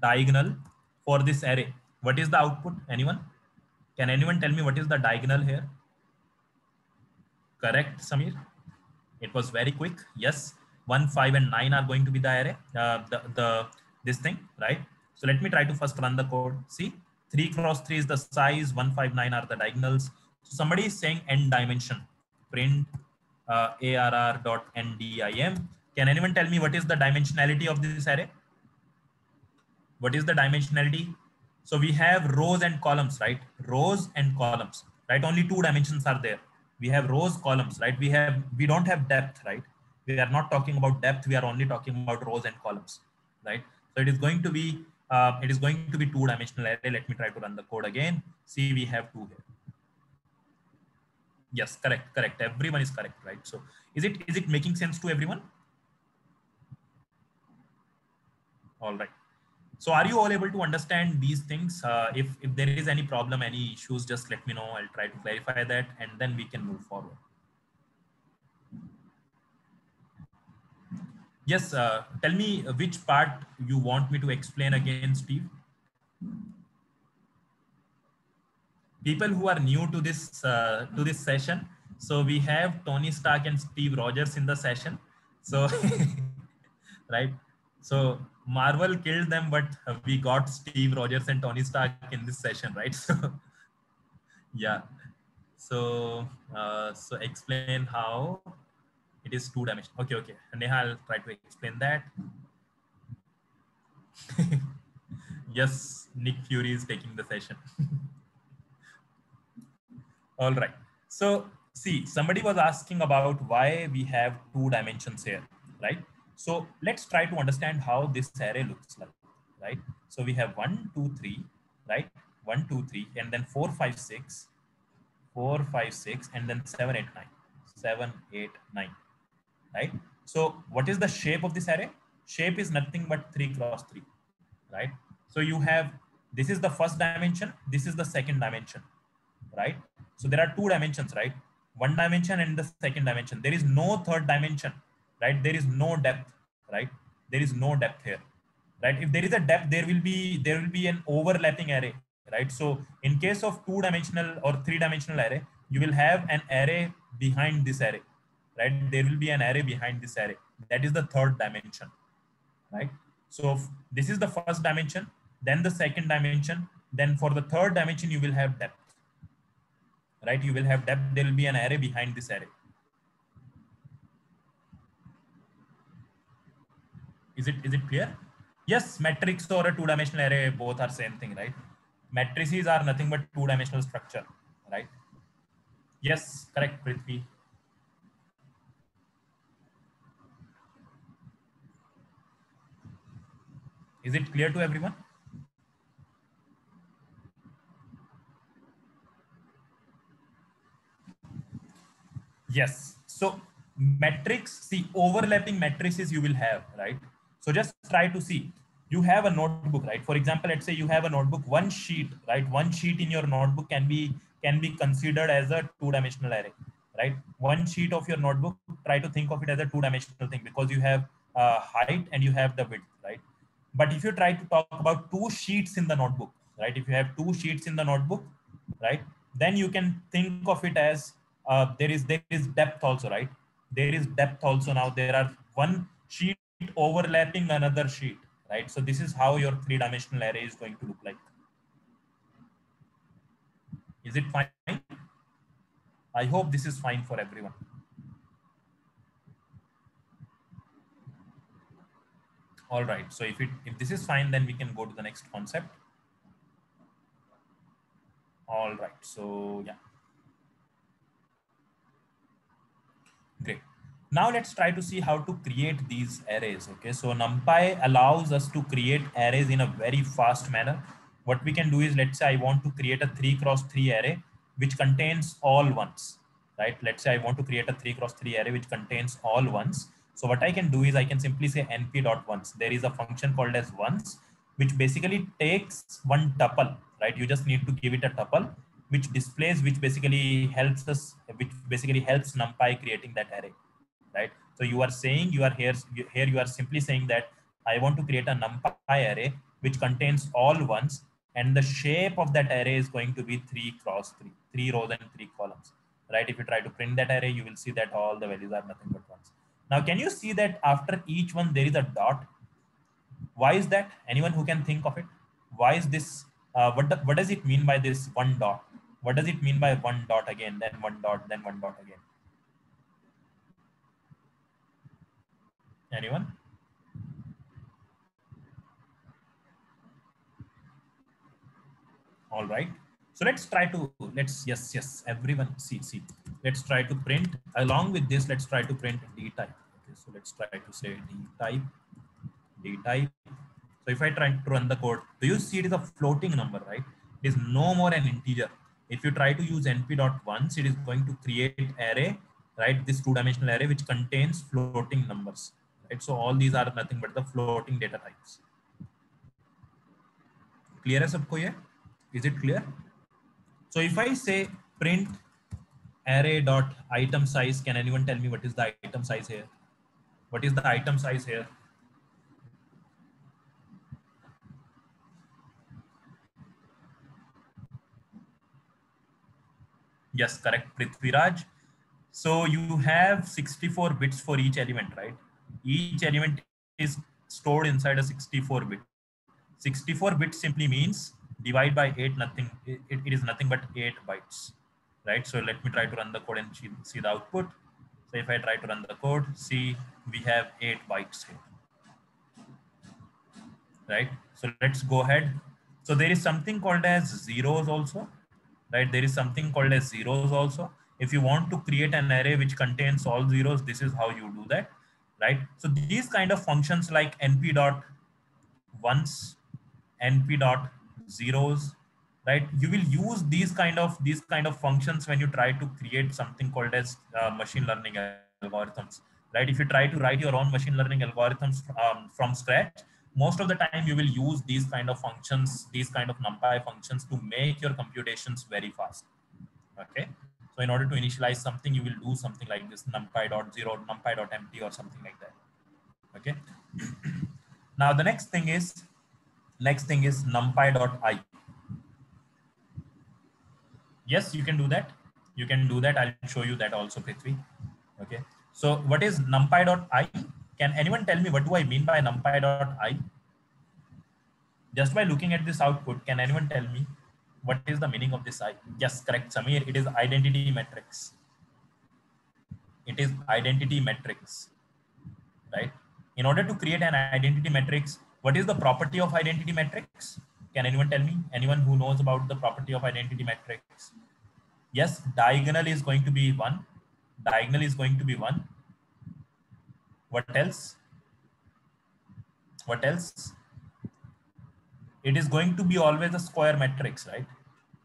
diagonal for this array, what is the output? Anyone? Can anyone tell me what is the diagonal here? Correct, Samir? It was very quick. Yes, 1, 5, and 9 are going to be the array, uh, the, the this thing, right? So let me try to first run the code. See, 3 cross 3 is the size, one, five, nine are the diagonals. So somebody is saying n dimension, print uh, arr dot ndim. Can anyone tell me what is the dimensionality of this array? What is the dimensionality? So we have rows and columns, right? Rows and columns, right? Only two dimensions are there. We have rows, columns, right? We have, we don't have depth, right? We are not talking about depth. We are only talking about rows and columns, right? So it is going to be, uh, it is going to be two dimensional array. Let me try to run the code again. See, we have two here yes correct correct everyone is correct right so is it is it making sense to everyone all right so are you all able to understand these things uh, if if there is any problem any issues just let me know i'll try to clarify that and then we can move forward yes uh, tell me which part you want me to explain again steve people who are new to this uh, to this session. So we have Tony Stark and Steve Rogers in the session. So right. So Marvel killed them, but we got Steve Rogers and Tony Stark in this session, right? So yeah. So uh, so explain how it is two dimensional. Okay, okay. Neha, I'll try to explain that. yes, Nick Fury is taking the session. All right. So see, somebody was asking about why we have two dimensions here, right? So let's try to understand how this array looks like, right? So we have one, two, three, right? One, two, three, and then four, five, six, four, five, six, and then seven, eight, nine, seven, eight, nine, right? So what is the shape of this array? Shape is nothing but three cross three, right? So you have, this is the first dimension, this is the second dimension, right? So there are two dimensions, right? One dimension and the second dimension. There is no third dimension, right? There is no depth, right? There is no depth here, right? If there is a depth, there will be there will be an overlapping array, right? So in case of two dimensional or three dimensional array, you will have an array behind this array, right? There will be an array behind this array. That is the third dimension, right? So this is the first dimension, then the second dimension, then for the third dimension, you will have depth right? You will have depth, there will be an array behind this array. Is it is it clear? Yes, matrix or a two-dimensional array both are same thing, right? Matrices are nothing but two-dimensional structure, right? Yes, correct, Prithvi. Is it clear to everyone? Yes. So matrix, see overlapping matrices you will have, right? So just try to see. You have a notebook, right? For example, let's say you have a notebook, one sheet, right? One sheet in your notebook can be can be considered as a two-dimensional array, right? One sheet of your notebook, try to think of it as a two-dimensional thing because you have uh, height and you have the width, right? But if you try to talk about two sheets in the notebook, right? If you have two sheets in the notebook, right? Then you can think of it as uh, there is there is depth also, right? There is depth also now. There are one sheet overlapping another sheet, right? So this is how your three-dimensional array is going to look like. Is it fine? I hope this is fine for everyone. All right. So if it if this is fine, then we can go to the next concept. All right. So yeah. Great. Now let's try to see how to create these arrays. Okay, so NumPy allows us to create arrays in a very fast manner. What we can do is, let's say I want to create a three cross three array, which contains all ones, right? Let's say I want to create a three cross three array, which contains all ones. So what I can do is I can simply say np dot ones. There is a function called as ones, which basically takes one tuple, right? You just need to give it a tuple, which displays, which basically helps us, which basically helps NumPy creating that array right? So you are saying you are here, here you are simply saying that I want to create a numpy array which contains all ones and the shape of that array is going to be three cross three, three rows and three columns, right? If you try to print that array, you will see that all the values are nothing but ones. Now, can you see that after each one, there is a dot? Why is that? Anyone who can think of it? Why is this? Uh, what, the, what does it mean by this one dot? What does it mean by one dot again, then one dot, then one dot again? Anyone? All right. So let's try to, let's, yes, yes, everyone see, see. Let's try to print, along with this, let's try to print d type. Okay, so let's try to say d type, d type. So if I try to run the code, do you see it is a floating number, right? It is no more an integer. If you try to use np dot np.ones, it is going to create array, right? This two dimensional array, which contains floating numbers Right? So all these are nothing but the floating data types. Clear as sabko ye? Is it clear? So if I say print array dot item size, can anyone tell me what is the item size here? What is the item size here? Yes, correct, Prithviraj. So you have 64 bits for each element, right? Each element is stored inside a 64 bit. 64 bit simply means divide by 8 nothing it, it is nothing but 8 bytes right? So let me try to run the code and see the output. So if i try to run the code see we have 8 bytes here right? So let's go ahead. So there is something called as zeros also right? There is something called as zeros also. If you want to create an array which contains all zeros this is how you do that right? So these kind of functions like np dot ones, np dot zeros, right? You will use these kind of these kind of functions when you try to create something called as uh, machine learning algorithms, right? If you try to write your own machine learning algorithms um, from scratch, most of the time you will use these kind of functions, these kind of NumPy functions to make your computations very fast. Okay. So in order to initialize something, you will do something like this numpy.0, numpy.empty or something like that. Okay. now the next thing is, next thing is numpy.eye. Yes, you can do that. You can do that. I'll show you that also, Prithvi. Okay. So what is numpy.eye? Can anyone tell me what do I mean by numpy.eye? Just by looking at this output, can anyone tell me what is the meaning of this i yes correct samir it is identity matrix it is identity matrix right in order to create an identity matrix, what is the property of identity matrix? Can anyone tell me? Anyone who knows about the property of identity matrix? Yes, diagonal is going to be one. Diagonal is going to be one. What else? What else? It is going to be always a square matrix, right?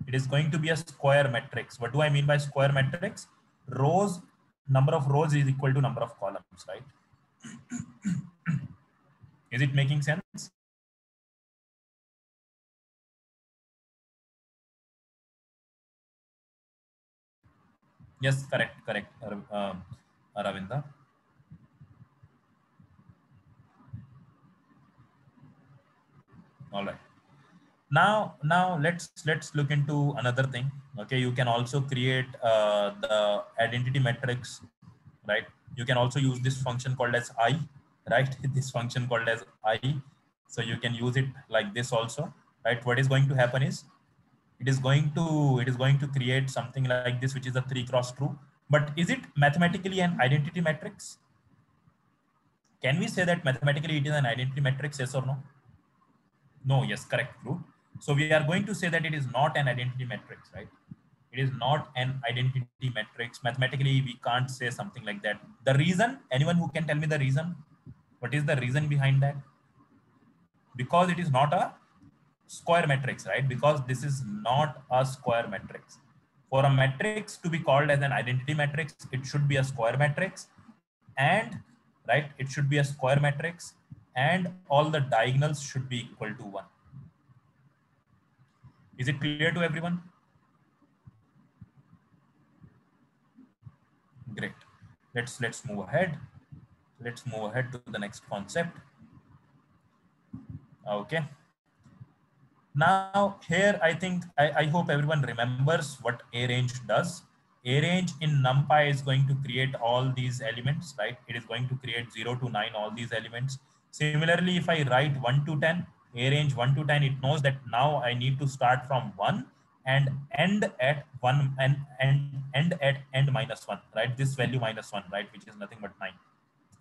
It is going to be a square matrix. What do I mean by square matrix? Rows, number of rows is equal to number of columns, right? is it making sense? Yes, correct, correct, uh, Aravinda. All right. Now, now let's let's look into another thing. Okay, you can also create uh, the identity matrix, right? You can also use this function called as eye, right? This function called as eye. So you can use it like this also, right? What is going to happen is it is going to it is going to create something like this which is a 3 cross true but is it mathematically an identity matrix can we say that mathematically it is an identity matrix yes or no no yes correct true so we are going to say that it is not an identity matrix right it is not an identity matrix mathematically we can't say something like that the reason anyone who can tell me the reason what is the reason behind that because it is not a square matrix, right? Because this is not a square matrix. For a matrix to be called as an identity matrix, it should be a square matrix and, right, it should be a square matrix and all the diagonals should be equal to one. Is it clear to everyone? Great. Let's let's move ahead. Let's move ahead to the next concept. Okay. Now here, I think, I, I hope everyone remembers what arange does. Arange in NumPy is going to create all these elements, right? It is going to create zero to nine, all these elements. Similarly, if I write one to 10, arange one to 10, it knows that now I need to start from one and end at one and, and end at end minus one, right? This value minus one, right? Which is nothing but nine,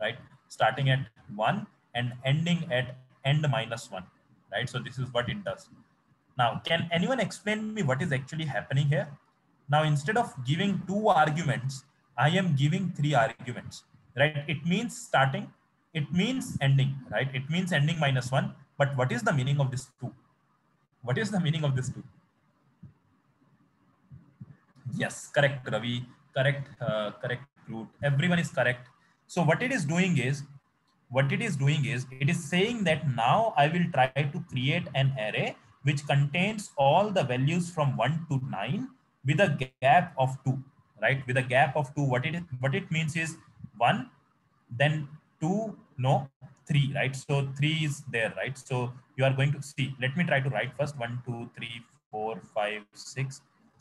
right? Starting at one and ending at end minus one right? So this is what it does. Now, can anyone explain me what is actually happening here? Now, instead of giving two arguments, I am giving three arguments, right? It means starting, it means ending, right? It means ending minus one. But what is the meaning of this two? What is the meaning of this two? Yes, correct, Ravi. Correct, uh, correct, root. Everyone is correct. So what it is doing is what it is doing is it is saying that now I will try to create an array which contains all the values from 1 to 9 with a gap of 2 right with a gap of 2 what it what it means is 1 then 2 no 3 right so 3 is there right so you are going to see let me try to write first 1 2 3 4 5 6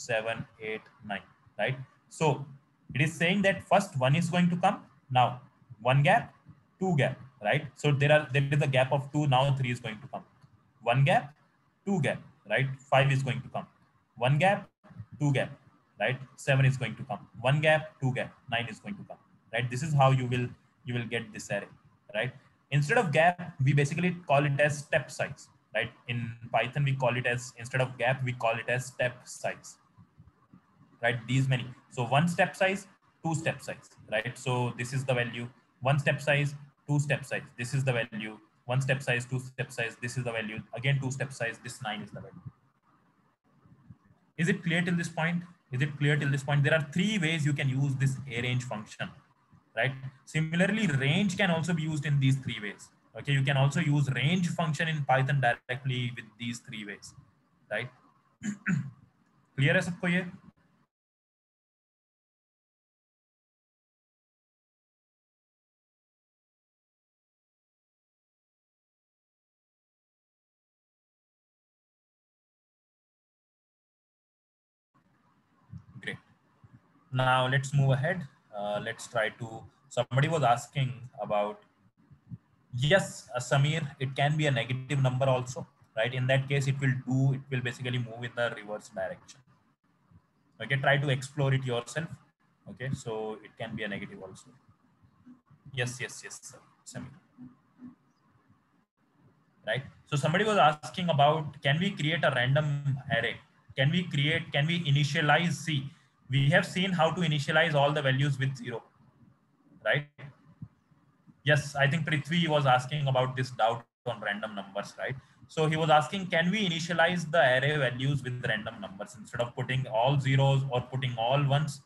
7 8 9 right so it is saying that first one is going to come now one gap two gap, right? So there are there is a gap of two. Now three is going to come. One gap, two gap, right? Five is going to come. One gap, two gap, right? Seven is going to come. One gap, two gap, nine is going to come, right? This is how you will you will get this array, right? Instead of gap, we basically call it as step size, right? In Python, we call it as instead of gap, we call it as step size, right? These many. So one step size, two step size, right? So this is the value. One step size, two step size. This is the value. One step size, two step size. This is the value. Again, two step size. This nine is the value. Is it clear till this point? Is it clear till this point? There are three ways you can use this arange function, right? Similarly, range can also be used in these three ways. Okay, you can also use range function in Python directly with these three ways, right? clear है सबको ये? now let's move ahead uh, let's try to somebody was asking about yes uh, samir it can be a negative number also right in that case it will do it will basically move in the reverse direction okay try to explore it yourself okay so it can be a negative also yes yes yes sir. samir right? So somebody was asking about, can we create a random array? Can we create, can we initialize C? We have seen how to initialize all the values with zero, right? Yes, I think Prithvi was asking about this doubt on random numbers, right? So he was asking, can we initialize the array values with random numbers instead of putting all zeros or putting all ones?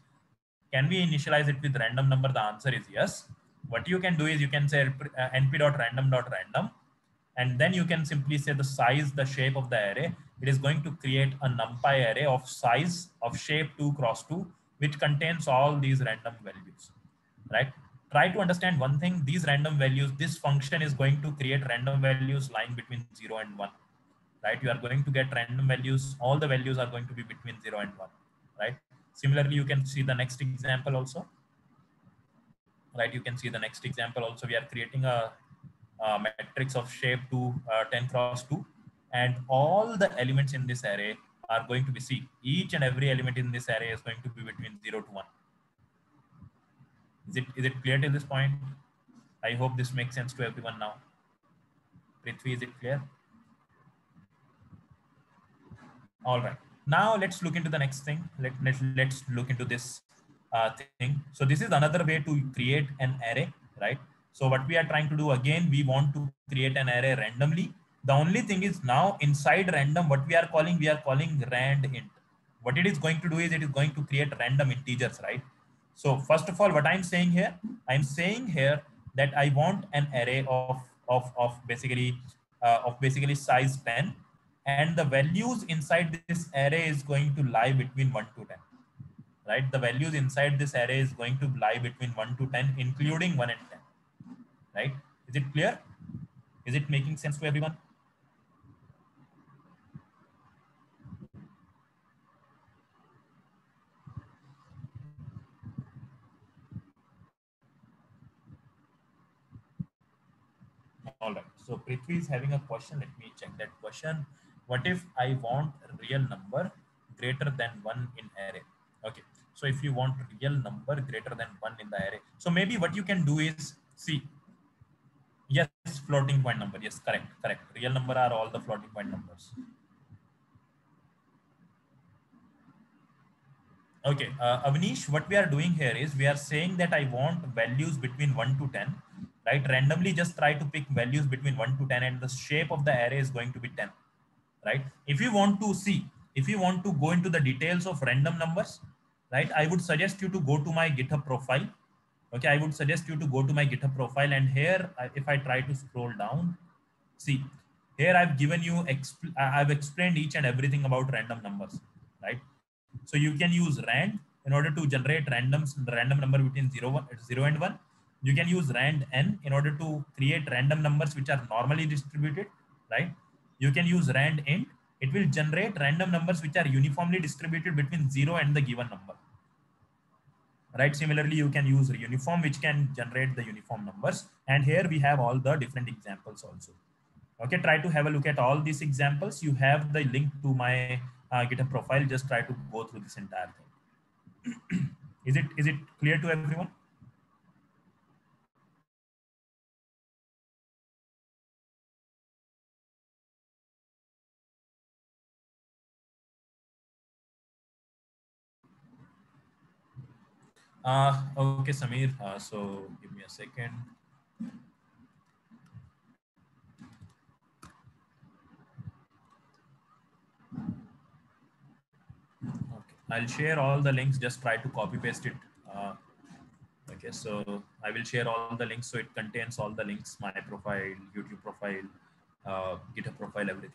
Can we initialize it with random number? The answer is yes. What you can do is you can say uh, np.random.random, and then you can simply say the size, the shape of the array. It is going to create a numpy array of size of shape 2 cross 2, which contains all these random values, right? try to understand one thing. These random values this function is going to create random values lying between 0 and 1 right? You are going to get random values. All the values are going to be between 0 and 1 right? Similarly you can see the next example also right? You can see the next example also. We are creating a, a matrix of shape 2 uh, 10 cross 2 and all the elements in this array are going to be see each and every element in this array is going to be between 0 to 1 is it is it clear till this point? I hope this makes sense to everyone now. Prithvi, is it clear? All right. Now let's look into the next thing. Let, let, let's look into this uh, thing. So this is another way to create an array, right? So what we are trying to do again, we want to create an array randomly. The only thing is now inside random, what we are calling, we are calling rand int. What it is going to do is it is going to create random integers, right? So first of all, what I'm saying here, I'm saying here that I want an array of, of, of basically uh, of basically size 10 and the values inside this array is going to lie between 1 to 10 right the values inside this array is going to lie between 1 to 10 including 1 and 10 right is it clear is it making sense to everyone All right. So Prithvi is having a question. Let me check that question. What if I want a real number greater than one in array? Okay. So if you want real number greater than one in the array, so maybe what you can do is see. Floating point number. Yes, correct, correct. Real number are all the floating point numbers. Okay, uh, Avnish, what we are doing here is we are saying that I want values between 1 to 10 right? Randomly just try to pick values between 1 to 10 and the shape of the array is going to be 10, right? If you want to see, if you want to go into the details of random numbers, right? I would suggest you to go to my GitHub profile. Okay, I would suggest you to go to my GitHub profile and here, if I try to scroll down, see, here I've given you, exp I've explained each and everything about random numbers, right? So you can use rand in order to generate randoms, random number between 0, 0 and 1 you can use rand n in order to create random numbers which are normally distributed, right? You can use rand int. It will generate random numbers which are uniformly distributed between zero and the given number. Right. Similarly, you can use uniform, which can generate the uniform numbers. And here we have all the different examples also. Okay. Try to have a look at all these examples. You have the link to my uh, GitHub profile. Just try to go through this entire thing. is it is it clear to everyone? Uh, okay, Samir. Uh, so give me a second. Okay, I'll share all the links. Just try to copy paste it. Uh, okay, so I will share all the links. So it contains all the links, my profile, YouTube profile, uh, GitHub profile, everything.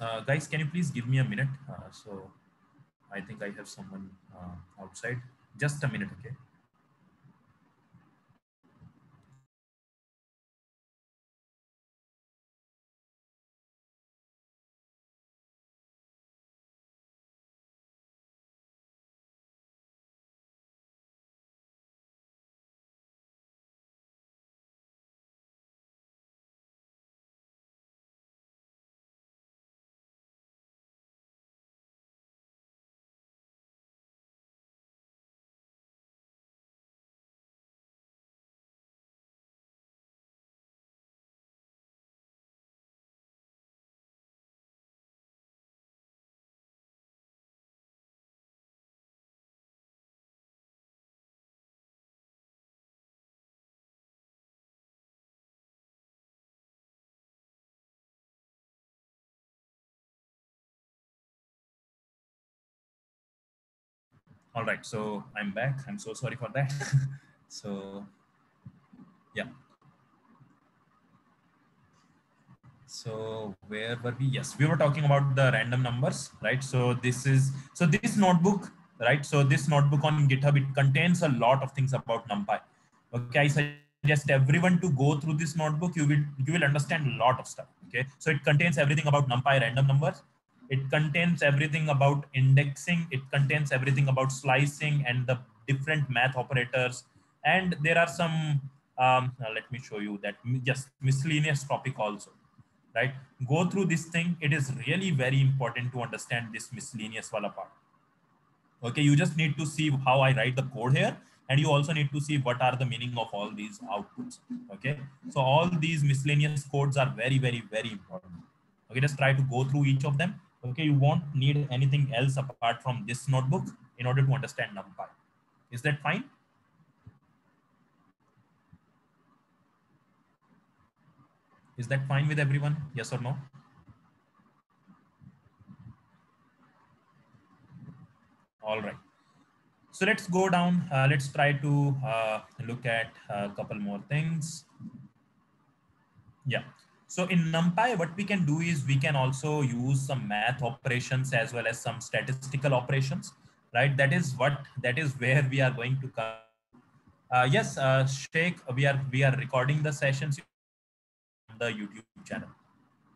Uh, guys, can you please give me a minute? Uh, so I think I have someone uh, outside. Just a minute, okay? All right, so I'm back. I'm so sorry for that. so yeah. So where were we? Yes, we were talking about the random numbers, right? So this is, so this notebook, right? So this notebook on GitHub, it contains a lot of things about NumPy. Okay, I suggest everyone to go through this notebook. You will, you will understand a lot of stuff. Okay, so it contains everything about NumPy random numbers. It contains everything about indexing. It contains everything about slicing and the different math operators. And there are some, um, let me show you that just miscellaneous topic also right? Go through this thing. It is really very important to understand this miscellaneous wala part. Okay, you just need to see how I write the code here. And you also need to see what are the meaning of all these outputs. Okay, so all these miscellaneous codes are very, very, very important. Okay, just try to go through each of them. Okay, you won't need anything else apart from this notebook in order to understand NumPy. Is that fine? Is that fine with everyone? Yes or no? All right. So let's go down. Uh, let's try to uh, look at a couple more things. Yeah. So in NumPy, what we can do is we can also use some math operations as well as some statistical operations, right? That is what, that is where we are going to come. Uh, yes, uh, Sheikh, we are, we are recording the sessions on the YouTube channel.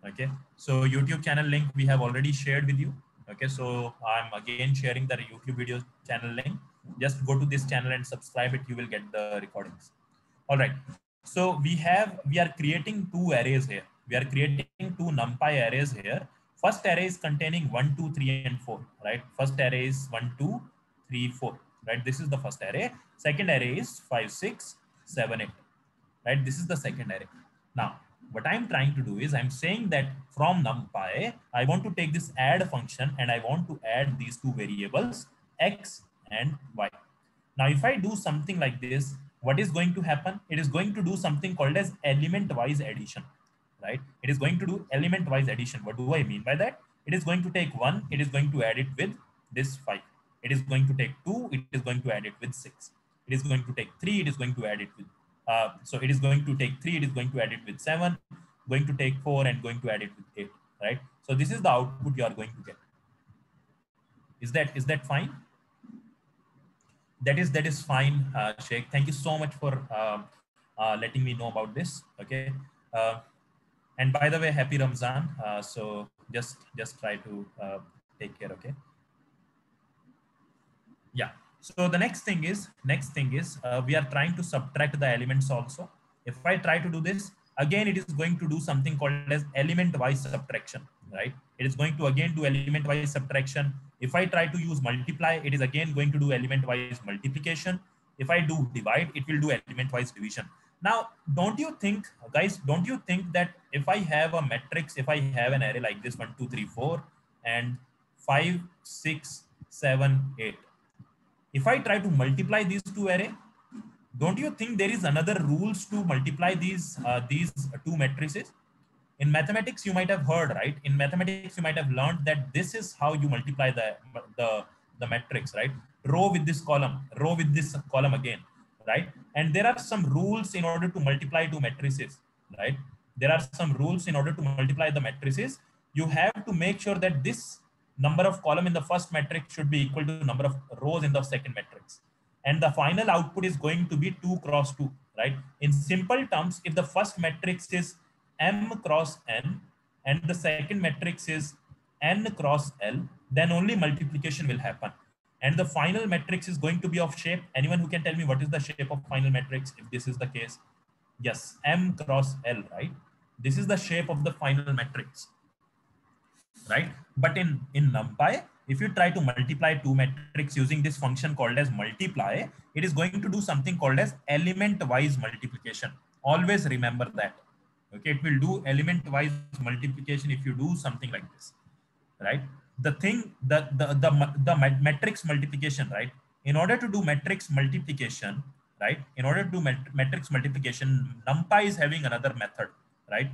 Okay, so YouTube channel link we have already shared with you. Okay, so I'm again sharing the YouTube video channel link. Just go to this channel and subscribe it. You will get the recordings. All right. So we have we are creating two arrays here. We are creating two NumPy arrays here. First array is containing one, two, three, and four. Right. First array is one, two, three, four. Right. This is the first array. Second array is five, six, seven, eight. Right. This is the second array. Now what I'm trying to do is I'm saying that from numpy, I want to take this add function and I want to add these two variables, x and y. Now, if I do something like this, what is going to happen? It is going to do something called as element wise addition, right? It is going to do element wise addition. What do I mean by that? It is going to take one, it is going to add it with this five. It is going to take two, it is going to add it with six. It is going to take three, it is going to add it with uh, so it is going to take three, it is going to add it with seven, going to take four and going to add it with eight, right? So this is the output you are going to get. Is that is that fine? That is that is fine, uh, Sheikh. Thank you so much for uh, uh, letting me know about this. Okay. Uh, and by the way, happy Ramzan. Uh, so just just try to uh, take care. Okay. Yeah. So the next thing is, next thing is uh, we are trying to subtract the elements also. If I try to do this, again, it is going to do something called as element wise subtraction, right? It is going to again do element wise subtraction. If I try to use multiply, it is again going to do element wise multiplication. If I do divide, it will do element wise division. Now, don't you think, guys, don't you think that if I have a matrix, if I have an array like this, one, two, three, four, and five, six, seven, eight, if I try to multiply these two array, don't you think there is another rules to multiply these uh, these two matrices? In mathematics, you might have heard, right? In mathematics, you might have learned that this is how you multiply the the the matrix, right? Row with this column, row with this column again, right? And there are some rules in order to multiply two matrices, right? There are some rules in order to multiply the matrices. You have to make sure that this number of column in the first matrix should be equal to the number of rows in the second matrix. And the final output is going to be 2 cross 2, right? In simple terms, if the first matrix is m cross n and the second matrix is n cross l, then only multiplication will happen. And the final matrix is going to be of shape. Anyone who can tell me what is the shape of final matrix if this is the case? Yes, m cross l, right? This is the shape of the final matrix right? But in, in NumPy, if you try to multiply two matrix using this function called as multiply, it is going to do something called as element-wise multiplication. Always remember that. Okay, it will do element-wise multiplication if you do something like this, right? The thing, the, the, the, the matrix multiplication, right? In order to do matrix multiplication, right? In order to do matrix multiplication, NumPy is having another method, right?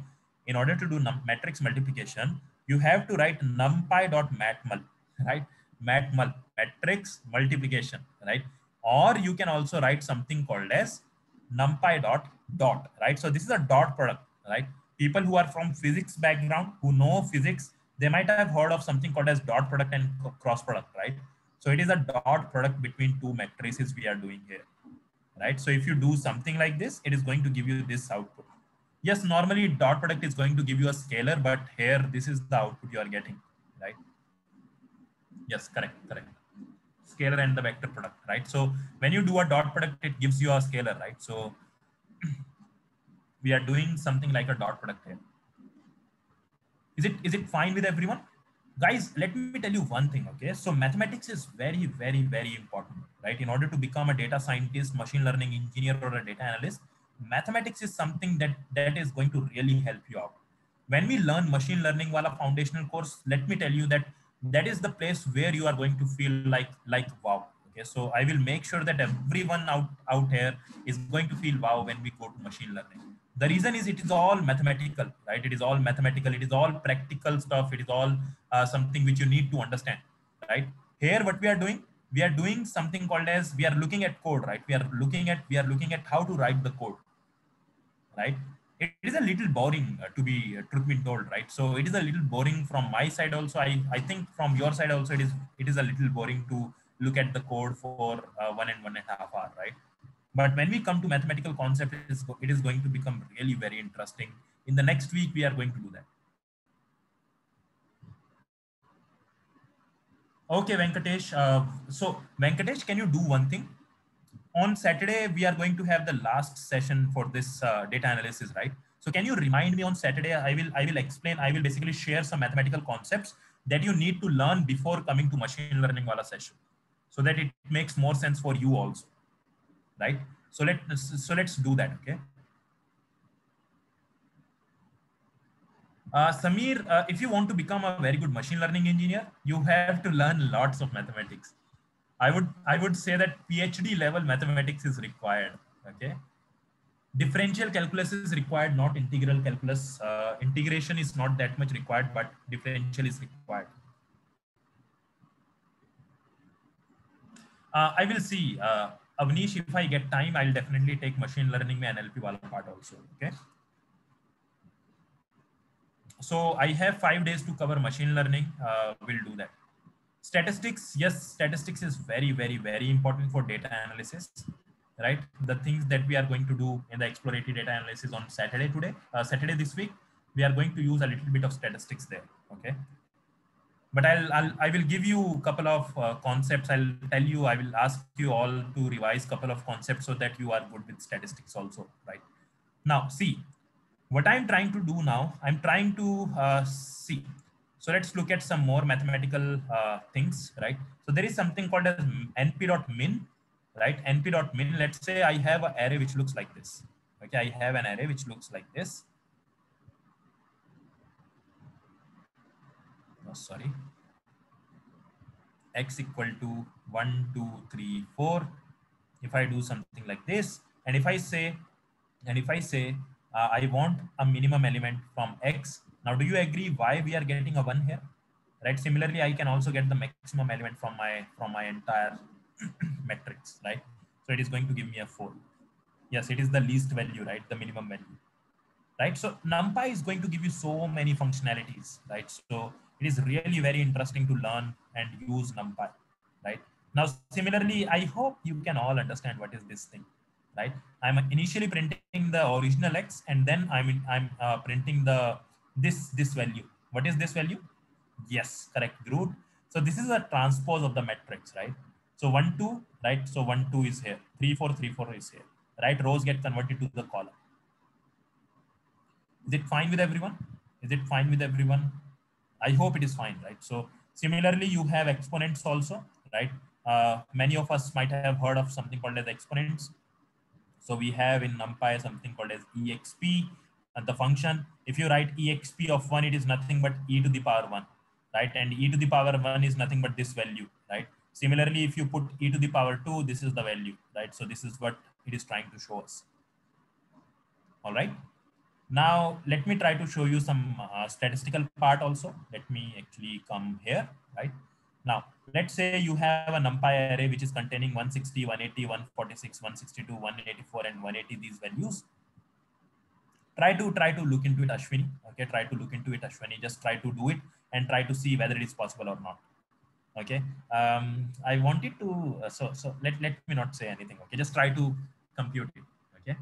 In order to do matrix multiplication, you have to write numpy.matmul, right? Matmul. matrix multiplication, right? Or you can also write something called as numpy dot dot, right? So this is a dot product, right? People who are from physics background, who know physics, they might have heard of something called as dot product and cross product, right? So it is a dot product between two matrices we are doing here, right? So if you do something like this, it is going to give you this output. Yes, normally dot product is going to give you a scalar, but here this is the output you are getting, right? Yes, correct, correct. Scalar and the vector product, right? So when you do a dot product, it gives you a scalar, right? So we are doing something like a dot product here. Is it is it fine with everyone? Guys, let me tell you one thing, okay? So mathematics is very, very, very important, right? In order to become a data scientist, machine learning engineer, or a data analyst, mathematics is something that that is going to really help you out. When we learn machine learning while a foundational course, let me tell you that that is the place where you are going to feel like like wow okay so i will make sure that everyone out out here is going to feel wow when we go to machine learning the reason is it is all mathematical right? It is all mathematical. It is all practical stuff. It is all uh, something which you need to understand right? Here what we are doing we are doing something called as we are looking at code right? We are looking at we are looking at how to write the code right? It is a little boring uh, to be uh, truth be told right? So it is a little boring from my side also. I i think from your side also it is it is a little boring to look at the code for uh, one and one and a half hour right but when we come to mathematical concept it is, going to become really very interesting. In the next week we are going to do that. Okay venkatesh uh, so venkatesh can you do one thing? On Saturday, we are going to have the last session for this uh, data analysis, right? So can you remind me on Saturday, I will, I will explain, I will basically share some mathematical concepts that you need to learn before coming to machine learning wala session so that it makes more sense for you also, right? So, let, so let's do that, okay? Uh, Samir, uh, if you want to become a very good machine learning engineer, you have to learn lots of mathematics. I would I would say that PhD level mathematics is required. Okay, differential calculus is required, not integral calculus. Uh, integration is not that much required, but differential is required. Uh, I will see. Uh, Avnish, if I get time, I'll definitely take machine learning and NLP wala part also. Okay. So I have five days to cover machine learning. Uh, we'll do that statistics yes statistics is very very very important for data analysis right the things that we are going to do in the exploratory data analysis on saturday today uh, saturday this week we are going to use a little bit of statistics there okay but I'll, I'll i will give you a couple of uh, concepts i'll tell you i will ask you all to revise a couple of concepts so that you are good with statistics also right now see what i'm trying to do now i'm trying to uh, see so let's look at some more mathematical uh, things, right? So there is something called as np.min, right? np.min, let's say I have an array which looks like this. Okay, I have an array which looks like this. Oh, sorry. x equal to 1, 2, 3, 4. If I do something like this, and if I say, and if I say, uh, I want a minimum element from x now, do you agree why we are getting a one here? Right. Similarly, I can also get the maximum element from my from my entire matrix, right? So it is going to give me a four. Yes, it is the least value, right? The minimum value, right? So NumPy is going to give you so many functionalities, right? So it is really very interesting to learn and use NumPy, right? Now, similarly, I hope you can all understand what is this thing, right? I'm initially printing the original X and then I'm, I'm uh, printing the this this value. What is this value? Yes, correct, Groot. So this is a transpose of the matrix, right? So one, two, right? So one, two is here. Three, four, three, four is here, right? Rows get converted to the column. Is it fine with everyone? Is it fine with everyone? I hope it is fine, right? So similarly, you have exponents also, right? Uh, many of us might have heard of something called as exponents. So we have in NumPy something called as exp, the function, if you write exp of 1, it is nothing but e to the power 1, right? And e to the power 1 is nothing but this value, right? Similarly, if you put e to the power 2, this is the value, right? So this is what it is trying to show us. All right. Now, let me try to show you some uh, statistical part also. Let me actually come here, right? Now, let's say you have a NumPy array which is containing 160, 180, 146, 162, 184, and 180 these values. Try to try to look into it, Ashwini. Okay, try to look into it, Ashwini. Just try to do it and try to see whether it is possible or not. Okay. Um, I wanted to uh, so so let let me not say anything. Okay, just try to compute it. Okay.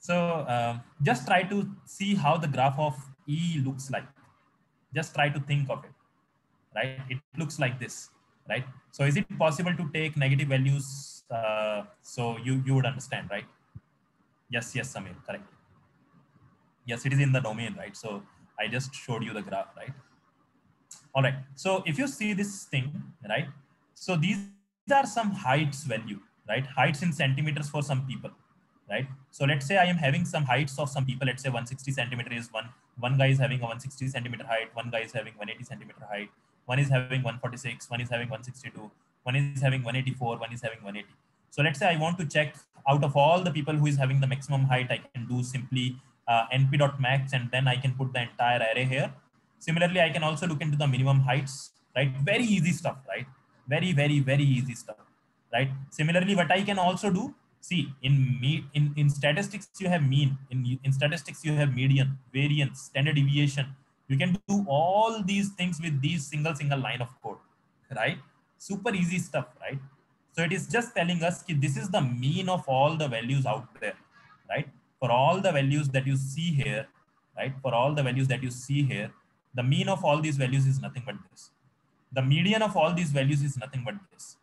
So um, just try to see how the graph of E looks like. Just try to think of it right? It looks like this, right? So is it possible to take negative values? Uh, so you, you would understand, right? Yes, yes, Samir, correct. Yes, it is in the domain, right? So I just showed you the graph, right? All right. So if you see this thing, right? So these are some heights value, right? Heights in centimeters for some people, right? So let's say I am having some heights of some people. Let's say 160 centimeter is one. One guy is having a 160 centimeter height. One guy is having 180 centimeter height. One is having 146 one is having 162 one is having 184 one is having 180 so let's say i want to check out of all the people who is having the maximum height i can do simply uh, np.max and then i can put the entire array here. Similarly i can also look into the minimum heights right? Very easy stuff right? Very very very easy stuff right? Similarly what i can also do see in me in in statistics you have mean in in statistics you have median variance standard deviation. You can do all these things with these single single line of code right? Super easy stuff right? So it is just telling us that this is the mean of all the values out there right? For all the values that you see here right? For all the values that you see here the mean of all these values is nothing but this. The median of all these values is nothing but this.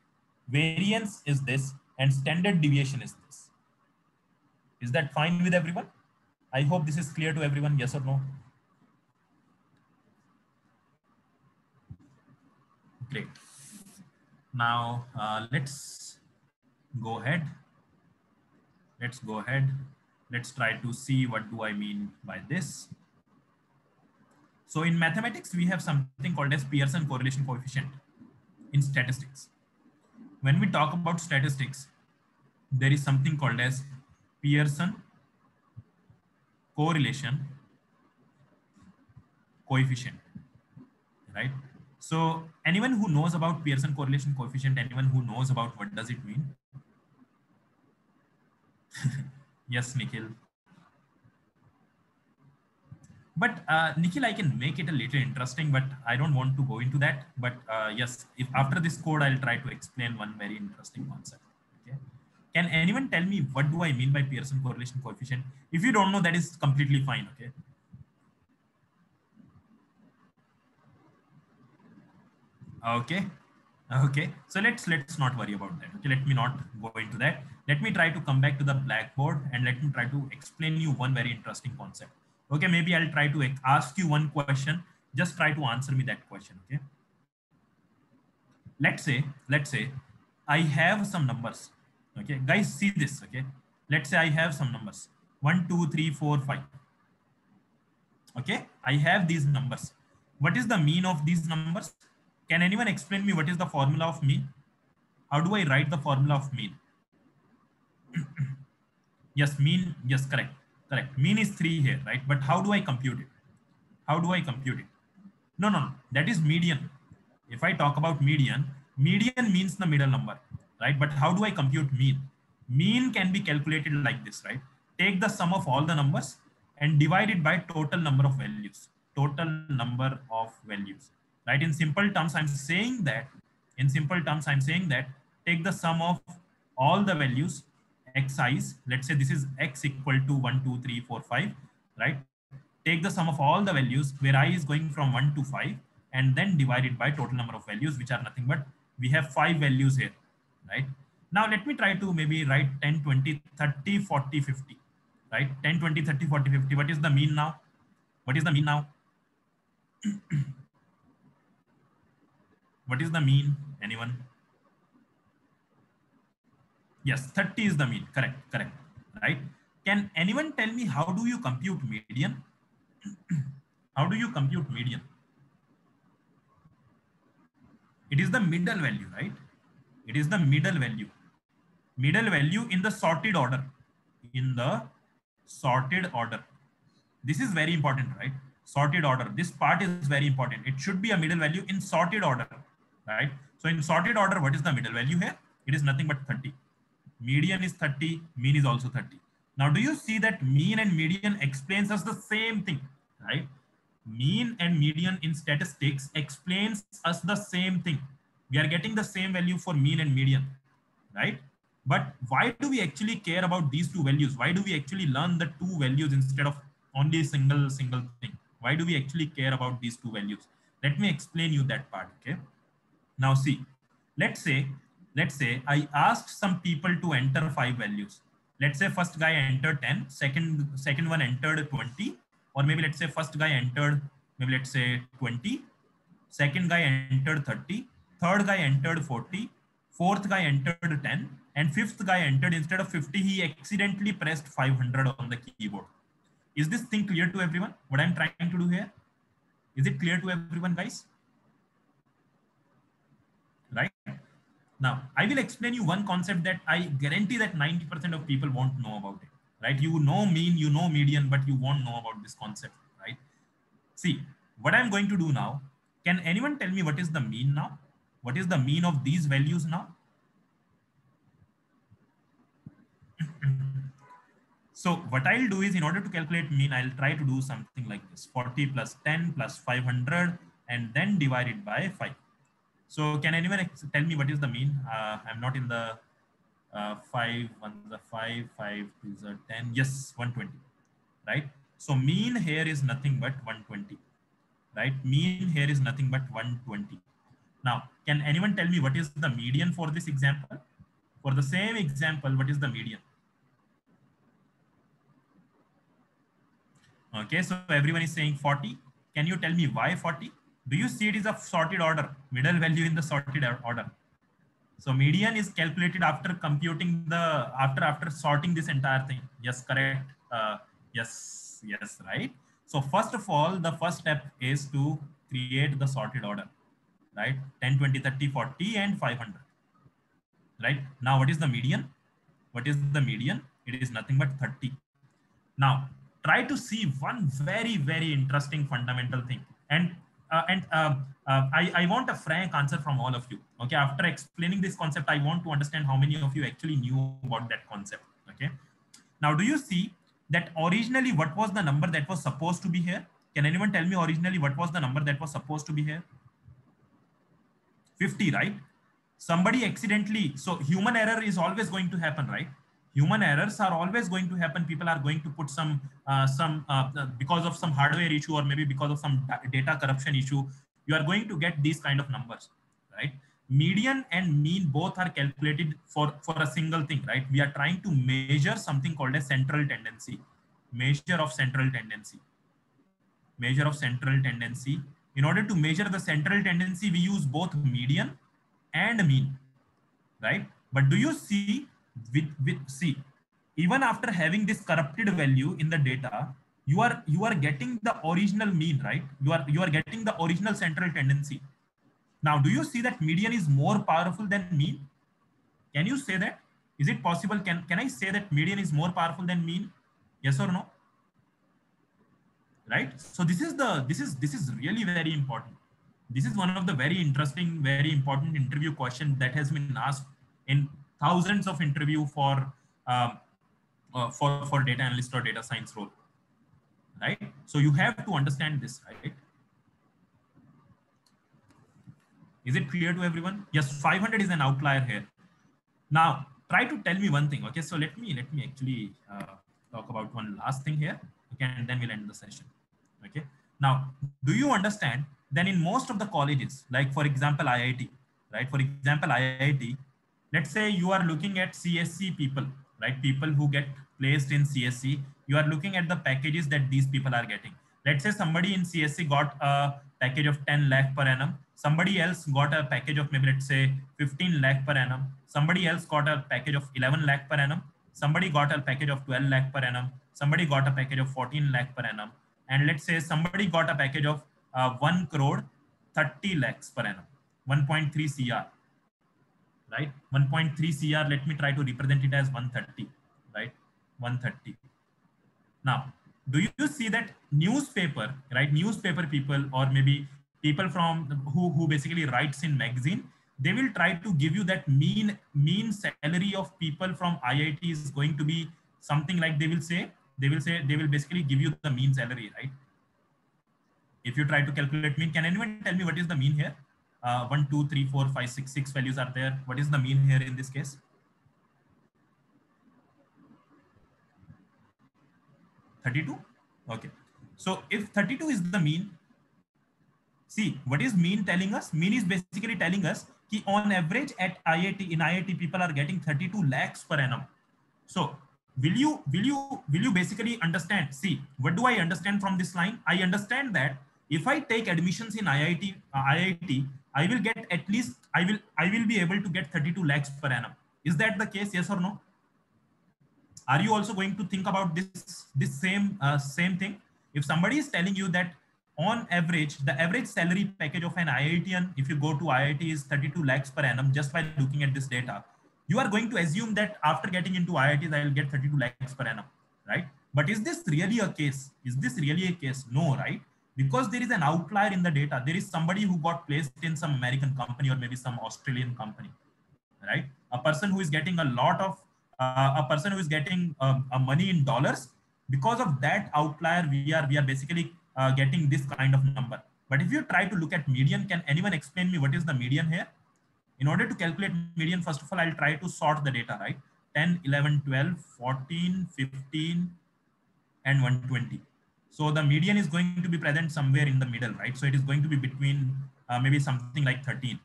Variance is this and standard deviation is this is that fine with everyone i hope this is clear to everyone yes or no Great. Now uh, let's go ahead. Let's go ahead. Let's try to see what do I mean by this. So in mathematics, we have something called as Pearson correlation coefficient in statistics. When we talk about statistics, there is something called as Pearson correlation coefficient, right? So anyone who knows about Pearson correlation coefficient, anyone who knows about what does it mean? yes, Nikhil. But uh, Nikhil, I can make it a little interesting, but I don't want to go into that. But uh, yes, if after this code, I'll try to explain one very interesting concept. Okay. Can anyone tell me what do I mean by Pearson correlation coefficient? If you don't know, that is completely fine. Okay. okay okay so let's let's not worry about that okay let me not go into that let me try to come back to the blackboard and let me try to explain you one very interesting concept okay maybe i'll try to ask you one question. Just try to answer me that question okay? Let's say let's say i have some numbers okay? Guys see this okay? Let's say i have some numbers. One two three four five. Okay? I have these numbers. What is the mean of these numbers? Can anyone explain me what is the formula of mean? How do I write the formula of mean? yes, mean, yes, correct, correct. Mean is three here, right? But how do I compute it? How do I compute it? No, no, no, that is median. If I talk about median, median means the middle number, right? But how do I compute mean? Mean can be calculated like this, right? Take the sum of all the numbers and divide it by total number of values, total number of values right? In simple terms, I'm saying that, in simple terms, I'm saying that take the sum of all the values xi's, let's say this is x equal to 1, 2, 3, 4, 5, right? Take the sum of all the values where i is going from 1 to 5 and then divide it by total number of values, which are nothing but we have five values here, right? Now let me try to maybe write 10, 20, 30, 40, 50, right? 10, 20, 30, 40, 50. What is the mean now? What is the mean now? What is the mean? Anyone? Yes, 30 is the mean. Correct, correct. Right? Can anyone tell me how do you compute median? how do you compute median? It is the middle value, right? It is the middle value. Middle value in the sorted order. In the sorted order. This is very important, right? Sorted order. This part is very important. It should be a middle value in sorted order right? So in sorted order, what is the middle value here? It is nothing but 30. Median is 30, mean is also 30. Now, do you see that mean and median explains us the same thing, right? Mean and median in statistics explains us the same thing. We are getting the same value for mean and median, right? But why do we actually care about these two values? Why do we actually learn the two values instead of only single, single thing? Why do we actually care about these two values? Let me explain you that part, okay? Now see, let's say, let's say I asked some people to enter five values. Let's say first guy entered 10, second, second one entered 20, or maybe let's say first guy entered, maybe let's say 20, second guy entered 30, third guy entered 40, fourth guy entered 10, and fifth guy entered instead of 50, he accidentally pressed 500 on the keyboard. Is this thing clear to everyone? What I'm trying to do here? Is it clear to everyone, guys? Right? Now, I will explain you one concept that I guarantee that 90% of people won't know about it. Right? You know mean, you know median, but you won't know about this concept. Right? See, what I'm going to do now, can anyone tell me what is the mean now? What is the mean of these values now? So what I'll do is in order to calculate mean, I'll try to do something like this 40 plus 10 plus 500 and then divide it by 5. So can anyone tell me what is the mean? Uh, I'm not in the uh, 5, 1 the 5, 5 2 a 10. Yes, 120, right? So mean here is nothing but 120, right? Mean here is nothing but 120. Now, can anyone tell me what is the median for this example? For the same example, what is the median? Okay, so everyone is saying 40. Can you tell me why 40? Do you see it is a sorted order, middle value in the sorted order? So median is calculated after computing the, after, after sorting this entire thing. Yes, correct. Uh, yes, yes, right. So first of all, the first step is to create the sorted order, right? 10, 20, 30, 40, and 500, right? Now, what is the median? What is the median? It is nothing but 30. Now, try to see one very, very interesting fundamental thing. And uh, and uh, uh, I, I want a frank answer from all of you. Okay, after explaining this concept, I want to understand how many of you actually knew about that concept. Okay, now do you see that originally what was the number that was supposed to be here? Can anyone tell me originally what was the number that was supposed to be here? 50, right? Somebody accidentally, so human error is always going to happen, right? Human errors are always going to happen. People are going to put some uh, some uh, uh, because of some hardware issue or maybe because of some data corruption issue you are going to get these kind of numbers right? Median and mean both are calculated for for a single thing right? We are trying to measure something called a central tendency. Measure of central tendency. Measure of central tendency. In order to measure the central tendency we use both median and mean right? But do you see with with see even after having this corrupted value in the data you are you are getting the original mean right? You are you are getting the original central tendency. Now do you see that median is more powerful than mean? Can you say that? Is it possible? Can can i say that median is more powerful than mean? Yes or no? Right? So this is the this is this is really very important. This is one of the very interesting very important interview question that has been asked in thousands of interview for um, uh, for for data analyst or data science role right? So you have to understand this right? Is it clear to everyone? Yes 500 is an outlier here. Now try to tell me one thing okay? So let me let me actually uh, talk about one last thing here okay? And then we'll end the session okay? Now do you understand then in most of the colleges like for example iit right? For example iit let's say you are looking at CSC people, right? People who get placed in CSC, you are looking at the packages that these people are getting. Let's say somebody in CSC got a package of 10 lakh per annum. Somebody else got a package of maybe let's say 15 lakh per annum. Somebody else got a package of 11 lakh per annum. Somebody got a package of 12 lakh per annum. Somebody got a package of 14 lakh per annum. And let's say somebody got a package of uh, 1 crore 30 lakhs per annum, 1.3 CR right? 1.3 cr let me try to represent it as 130 right? 130 now do you see that newspaper right? Newspaper people or maybe people from who who basically writes in magazine they will try to give you that mean mean salary of people from iit is going to be something like they will say they will say they will basically give you the mean salary right? If you try to calculate mean can anyone tell me what is the mean here uh, six. values are there. What is the mean here in this case? 32 okay. So if 32 is the mean see what is mean telling us? Mean is basically telling us ki on average at iit in iit people are getting 32 lakhs per annum. So will you will you will you basically understand? See what do i understand from this line? I understand that if i take admissions in iit uh, iit i will get at least i will i will be able to get 32 lakhs per annum. Is that the case? Yes or no? Are you also going to think about this this same uh, same thing? If somebody is telling you that on average the average salary package of an iitian if you go to iit is 32 lakhs per annum just by looking at this data you are going to assume that after getting into iits i will get 32 lakhs per annum right? But is this really a case? Is this really a case? No right because there is an outlier in the data there is somebody who got placed in some american company or maybe some australian company right? A person who is getting a lot of uh, a person who is getting um, money in dollars because of that outlier we are we are basically uh, getting this kind of number. But if you try to look at median can anyone explain me what is the median here? In order to calculate median first of all i'll try to sort the data right? 10 11 12 14 15 and 120 so the median is going to be present somewhere in the middle right so it is going to be between uh, maybe something like 13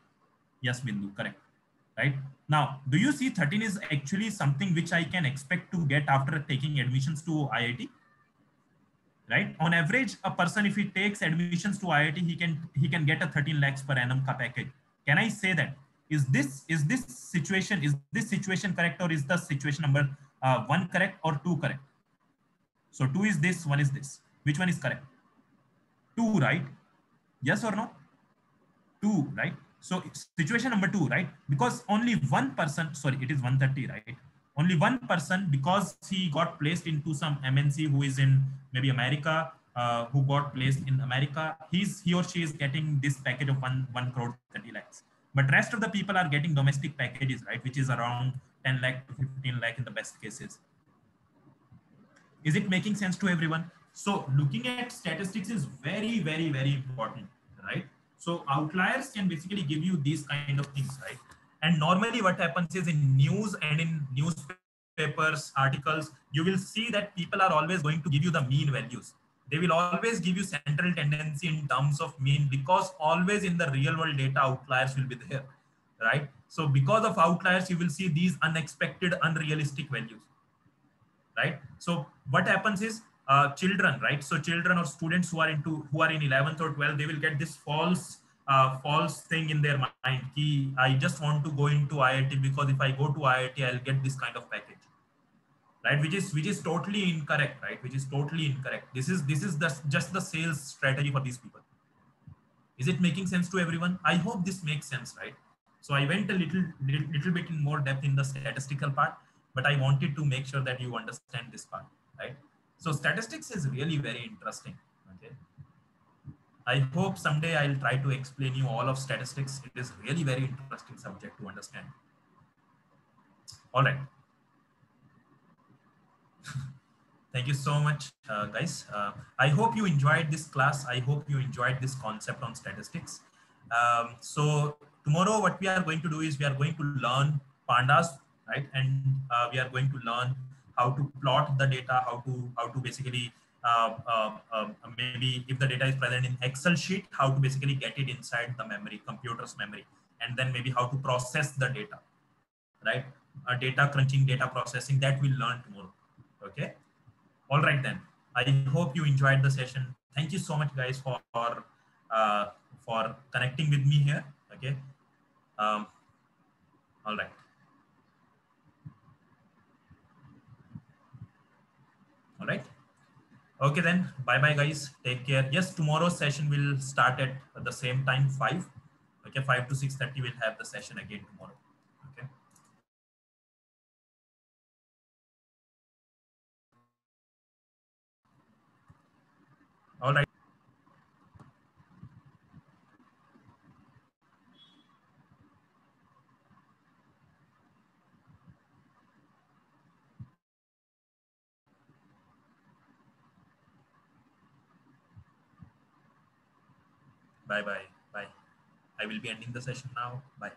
yes bindu correct right? Now, do you see 13 is actually something which I can expect to get after taking admissions to IIT? Right? On average, a person, if he takes admissions to IIT, he can he can get a 13 lakhs per annum ka package. Can I say that? Is this is this situation is this situation correct or is the situation number uh, one correct or two correct? So two is this, one is this. Which one is correct? Two, right? Yes or no? Two, right? So situation number two, right? Because only one person, sorry, it is 130, right? Only one person, because he got placed into some MNC who is in maybe America, uh, who got placed in America, he's he or she is getting this package of one one crore 30 lakhs. But rest of the people are getting domestic packages, right? Which is around 10 lakh to 15 lakh in the best cases. Is it making sense to everyone? So looking at statistics is very, very, very important, right? So outliers can basically give you these kind of things, right? And normally what happens is in news and in newspapers, articles, you will see that people are always going to give you the mean values. They will always give you central tendency in terms of mean because always in the real world data outliers will be there, right? So because of outliers, you will see these unexpected, unrealistic values, right? So what happens is uh, children, right? So children or students who are into who are in 11th or 12th, they will get this false uh, false thing in their mind. Ki, I just want to go into IIT because if I go to IIT, I'll get this kind of package, right? Which is which is totally incorrect, right? Which is totally incorrect. This is this is the, just the sales strategy for these people. Is it making sense to everyone? I hope this makes sense, right? So I went a little, little little bit in more depth in the statistical part, but I wanted to make sure that you understand this part, right? So statistics is really very interesting. Okay. I hope someday I'll try to explain you all of statistics. It is really very interesting subject to understand. All right. Thank you so much, uh, guys. Uh, I hope you enjoyed this class. I hope you enjoyed this concept on statistics. Um, so tomorrow, what we are going to do is we are going to learn pandas, right? And uh, we are going to learn how to plot the data, how to how to basically uh, uh, um, maybe if the data is present in Excel sheet, how to basically get it inside the memory, computer's memory, and then maybe how to process the data, right? Uh, data crunching, data processing that we'll learn tomorrow. Okay. All right then. I hope you enjoyed the session. Thank you so much, guys, for for, uh, for connecting with me here. Okay. Um, all right. All right okay then. Bye bye guys. Take care. Yes tomorrow's session will start at the same time 5 okay 5 to 6 30 we'll have the session again tomorrow okay all right bye bye. Bye. I will be ending the session now. Bye